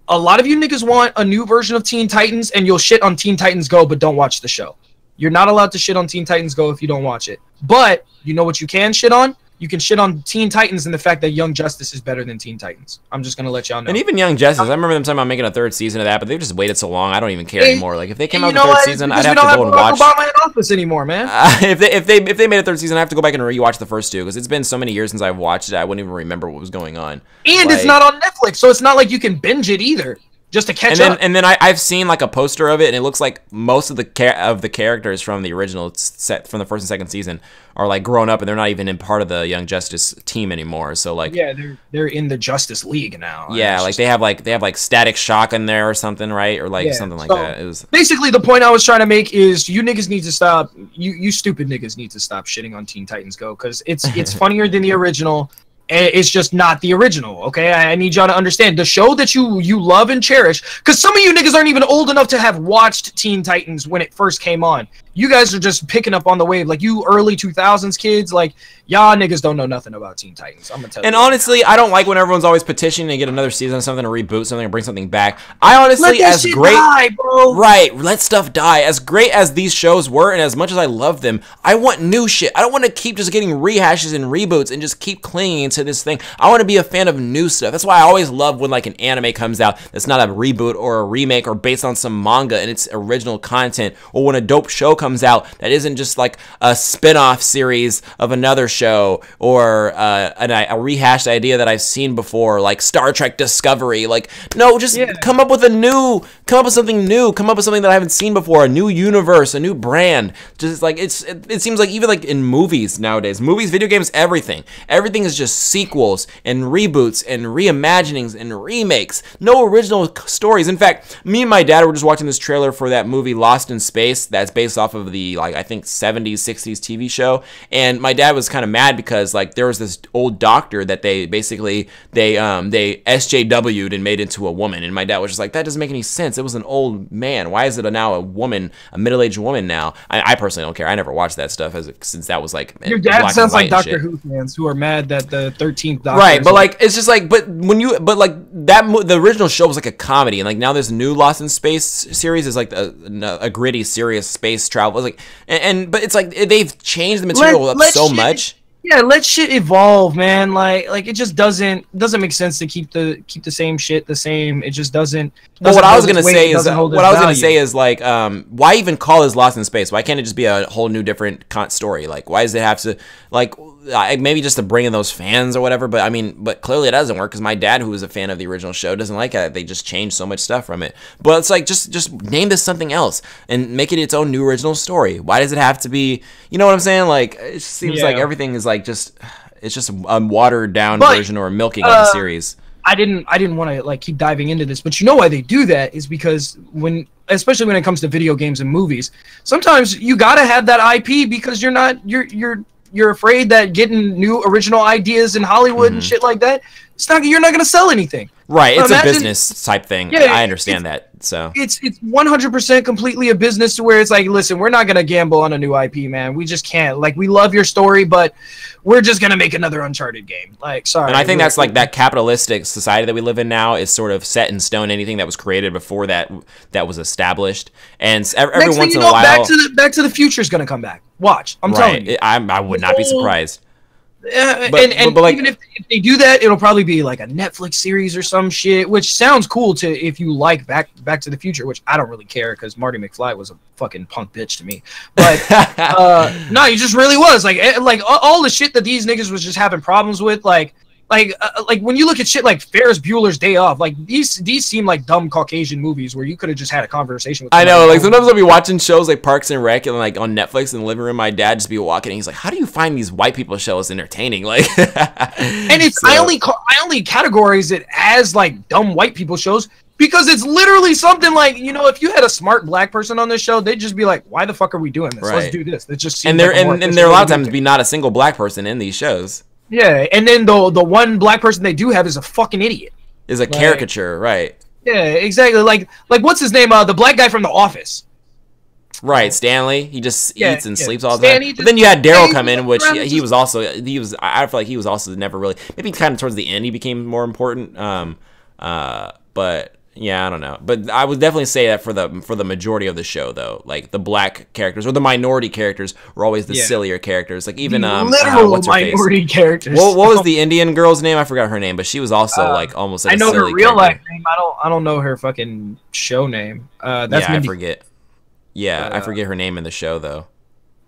S2: A lot of you niggas want a new version of Teen Titans, and you'll shit on Teen Titans Go, but don't watch the show. You're not allowed to shit on Teen Titans Go if you don't watch it. But you know what you can shit on? You can shit on Teen Titans and the fact that Young Justice is better than Teen Titans. I'm just gonna let y'all know.
S1: And even Young Justice, I remember them talking about making a third season of that, but they just waited so long. I don't even care
S2: Hey,
S1: anymore. Like if they came out with a third
S2: what?
S1: season,
S2: Because
S1: I'd have to go and
S2: Barack
S1: watch.
S2: Obama in office anymore, man.
S1: Uh, if they if they if they made a third season, I have to go back and rewatch the first two because it's been so many years since I've watched it. I wouldn't even remember what was going on.
S2: And it's not on Netflix, so it's not like you can binge it either. Just to catch
S1: And then
S2: up.
S1: and then I, I've seen like a poster of it, and it looks like most of the ca- of the characters from the original set from the first and second season are like grown up, and they're not even in part of the Young Justice team anymore. So like.
S2: yeah, they're they're in the Justice League now.
S1: Yeah, like
S2: just-
S1: they have like they have like Static Shock in there or something, right? Or like
S2: Yeah,
S1: something like
S2: so-
S1: that. It was
S2: basically the point I was trying to make is you niggas need to stop. You you stupid niggas need to stop shitting on Teen Titans Go because it's it's funnier than the original. And It's just not the original, okay? I I need y'all to understand the show that you you love and cherish. Because some of you niggas aren't even old enough to have watched Teen Titans when it first came on. You guys are just picking up on the wave, like you early two thousands kids. Like y'all niggas don't know nothing about Teen Titans. I'm gonna tell
S1: And
S2: you.
S1: And honestly, I don't like when everyone's always petitioning to get another season of something to reboot something or bring something back. I honestly, as great,
S2: die, bro.
S1: right? Let stuff die. As great as these shows were, and as much as I love them, I want new shit. I don't want to keep just getting rehashes and reboots and just keep clinging to this thing. I want to be a fan of new stuff. That's why I always love when like an anime comes out that's not a reboot or a remake or based on some manga and its original content, or when a dope show comes out that isn't just like a spin-off series of another show or uh, an, a rehashed idea that I've seen before, like Star Trek Discovery. Like, no, just
S2: Yeah.
S1: come up with a new, come up with something new, come up with something that I haven't seen before, a new universe, a new brand. Just like it's, it, it seems like even like in movies nowadays, movies, video games, everything, everything is just sequels and reboots and reimaginings and remakes. No original stories. In fact, me and my dad were just watching this trailer for that movie Lost in Space that's based off of the like I think 70s, 60s TV show, and my dad was kind of mad because like there was this old doctor that they basically they um they SJW'd and made into a woman, and my dad was just like that doesn't make any sense. It was an old man. Why is it a, now a woman, a middle-aged woman now? I, I personally don't care. I never watched that stuff as since that was like
S2: Your dad sounds like Doctor. Who fans who are mad that the thirteenth Doctor.
S1: Right, but like it's just like, but when you, but like that, the original show was like a comedy, and like now this new Lost in Space series is like a, a gritty, serious space travel. It's like, and, and but it's like they've changed the material up
S2: let
S1: so
S2: shit-
S1: much.
S2: Yeah, let shit evolve, man. Like like it just doesn't doesn't make sense to keep the keep the same shit the same. It just doesn't.
S1: But what
S2: doesn't
S1: I was gonna
S2: weight,
S1: say is,
S2: doesn't
S1: what I was gonna say is like, um, why even call this Lost in Space? Why can't it just be a whole new different con- story? Like, why does it have to, like, I, maybe just to bring in those fans or whatever? But I mean, but clearly it doesn't work because my dad, who was a fan of the original show, doesn't like it. They just changed so much stuff from it. But it's like, just just name this something else and make it its own new original story. Why does it have to be? You know what I'm saying? Like, it seems like everything is like just. It's just a watered down
S2: But,
S1: version or a milking of the
S2: uh,
S1: series.
S2: I didn't I didn't want to like keep diving into this, but you know why they do that is because when especially when it comes to video games and movies, sometimes you gotta have that IP because you're not you're you're you're afraid that getting new original ideas in Hollywood
S1: Mm-hmm.
S2: and shit like that, it's not you're not gonna sell anything.
S1: Right, it's a business type thing.
S2: Yeah,
S1: I understand that. So
S2: It's it's 100% completely a business to where it's like, listen, we're not gonna gamble on a new IP, man. We just can't. Like, we love your story, but we're just gonna make another Uncharted game. Like, sorry.
S1: And I think that's like that capitalistic society that we live in now is sort of set in stone. Anything that was created before that that was established, and every, every once in
S2: you
S1: a
S2: know,
S1: while,
S2: Back to the Back to the Future is gonna come back. Watch, I'm telling you.
S1: I, I would not be surprised. But-
S2: and and
S1: but- but, like-
S2: even if, if they do that, it'll probably be like a Netflix series or some shit, which sounds cool to if you like Back Back to the Future, which I don't really care because Marty McFly was a fucking punk bitch to me. But uh, no, he just really was like eh, like all, all the shit that these niggas was just having problems with, like. Like, uh, like when you look at shit like Ferris Bueller's Day Off, like these these seem like dumb Caucasian movies where you could have just had a conversation with.
S1: I know, like sometimes I'll be watching shows like Parks and Rec and like on Netflix in the living room. My dad just be walking, and he's like, "How do you find these white people shows entertaining?" Like,
S2: and it's I only I only categorize it as like dumb white people shows because it's literally something like you know if you had a smart black person on this show they'd just be like why the fuck are we doing this
S1: Right.
S2: let's do this it just
S1: and there
S2: like
S1: and, and there are a lot of times be not a single black person in these shows
S2: yeah and then the the one black person they do have is a fucking idiot
S1: is a caricature, right?
S2: yeah exactly like like what's his name uh the black guy from the office
S1: Right, Stanley. He just
S2: Yeah,
S1: eats and
S2: yeah.
S1: sleeps all the
S2: Stanley
S1: time. But then you had
S2: Darryl
S1: come in, which he, he was also he was. I I feel like he was also never really maybe kind of towards the end he became more important. Um, uh, but Yeah, I don't know, but I would definitely say that for the for the majority of the show, though, like the black characters or the minority characters were always the
S2: Yeah.
S1: sillier characters. Like even um, uh,
S2: literal
S1: what's her face?
S2: minority characters.
S1: What, what was the Indian girl's name? I forgot her name, but she was also
S2: Uh,
S1: like almost. Like
S2: I know her real
S1: character.
S2: life name. I don't. I don't know her fucking show name. Uh, that's
S1: yeah,
S2: Mindy.
S1: I forget. Yeah, I
S2: Uh,
S1: forget her name in the show though.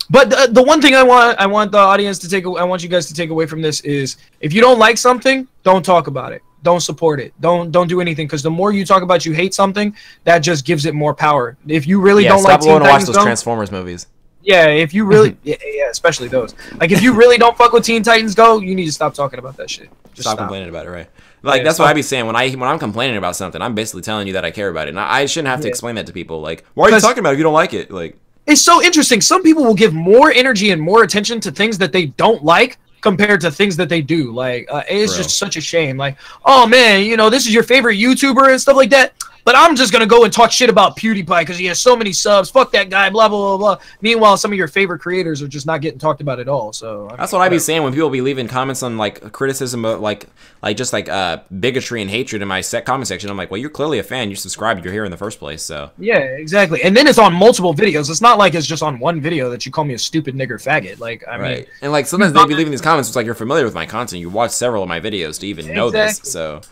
S2: But the, the one thing I want I want the audience to take I want you guys to take away from this is if you don't like something, don't talk about it. Don't support it. Don't don't do anything because the more you talk about you hate something, that just gives it more power. If you really
S1: yeah,
S2: don't
S1: stop
S2: like Teen
S1: to watch those
S2: Go,
S1: Transformers movies.
S2: yeah, if you really yeah, yeah, especially those. Like if you really don't fuck with Teen Titans Go, you need to stop talking about that shit. Just
S1: stop,
S2: stop.
S1: complaining about it, right? Like
S2: Yeah,
S1: that's what
S2: stop.
S1: I be saying when I when I'm complaining about something. I'm basically telling you that I care about it, and I, I shouldn't have to explain that to people. Like, why are you talking about it if you don't like it? Like,
S2: It's so interesting. Some people will give more energy and more attention to things that they don't like compared to things that they do. Like uh, it's
S1: Bro.
S2: just such a shame. Like, oh man, you know, this is your favorite YouTuber and stuff like that. But I'm just gonna go and talk shit about PewDiePie because he has so many subs. Fuck that guy. Blah blah blah blah. Meanwhile, some of your favorite creators are just not getting talked about at all. So I
S1: That's
S2: mean,
S1: what I be saying when people be leaving comments on like criticism of like like just like uh bigotry and hatred in my set comment section. I'm like, well, you're clearly a fan. You subscribed. You're here in the first place. So
S2: Yeah, exactly. And then it's on multiple videos. It's not like it's just on one video that you call me a stupid nigger faggot. Like I mean,
S1: right. And like sometimes they be leaving these comments. It's like you're familiar with my content. You watch several of my videos to even know this. So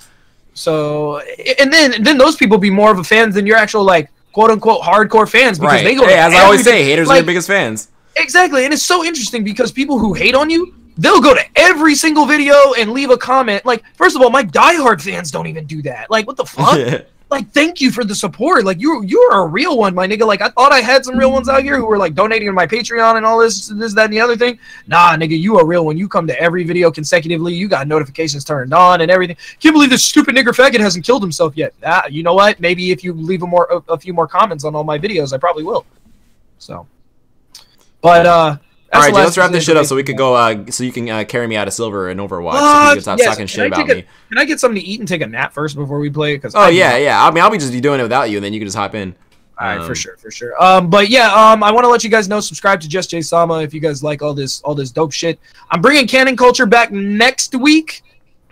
S2: So and then then those people be more of a fans than your actual like quote unquote hardcore fans because
S1: right.
S2: they go.
S1: Hey,
S2: to
S1: as I always say, haters are your biggest fans.
S2: Exactly, and it's so interesting because people who hate on you, they'll go to every single video and leave a comment. Like, first of all, my diehard fans don't even do that. Like, what the fuck? Like, thank you for the support. Like, you you're a real one, my nigga. Like, I thought I had some real ones out here who were like donating to my Patreon and all this, this, that, and the other thing. Nah, nigga, you a real one. You come to every video consecutively. You got notifications turned on and everything. Can't believe this stupid nigger faggot hasn't killed himself yet. Ah, you know what? Maybe if you leave a more a, a few more comments on all my videos, I probably will. So, but uh.
S1: All right, let's wrap this shit up so we could go. Uh, so you can uh, carry me out of silver and Overwatch. so you can stop
S2: yes.
S1: talking
S2: Can
S1: shit
S2: I
S1: about
S2: a-
S1: me.
S2: Can I get something to eat and take a nap first before we play? Because
S1: Oh yeah, yeah. I mean, I'll be just doing it without you, and then you can just hop in.
S2: All right,
S1: Um,
S2: for sure, for sure. Um, but yeah, um, I want to let you guys know. Subscribe to Just Jay Sama if you guys like all this, all this dope shit. I'm bringing Canon Culture back next week,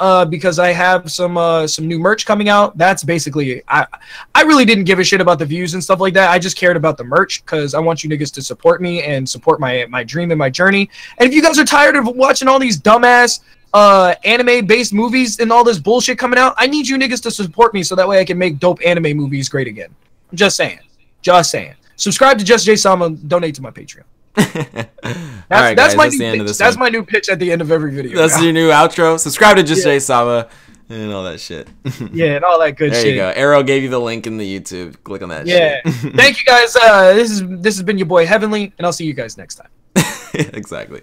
S2: uh, because I have some, uh, some new merch coming out. That's basically, I, I really didn't give a shit about the views and stuff like that. I just cared about the merch because I want you niggas to support me and support my, my dream and my journey. And if you guys are tired of watching all these dumbass uh anime based movies and all this bullshit coming out i need you niggas to support me so that way i can make dope anime movies great again i'm just saying just saying subscribe to just jay sama donate to my patreon that's,
S1: right,
S2: that's
S1: guys,
S2: my
S1: that's
S2: new pitch. that's
S1: one.
S2: my new pitch at the end of every video
S1: That's
S2: now.
S1: your new outro. Subscribe to Just
S2: Yeah.
S1: Jay Sama and all that shit.
S2: yeah and all that good
S1: there
S2: shit There
S1: you go. Arrow gave you the link in the YouTube. Click on that.
S2: yeah thank you guys uh this is this has been your boy heavenly and i'll see you guys next time
S1: exactly.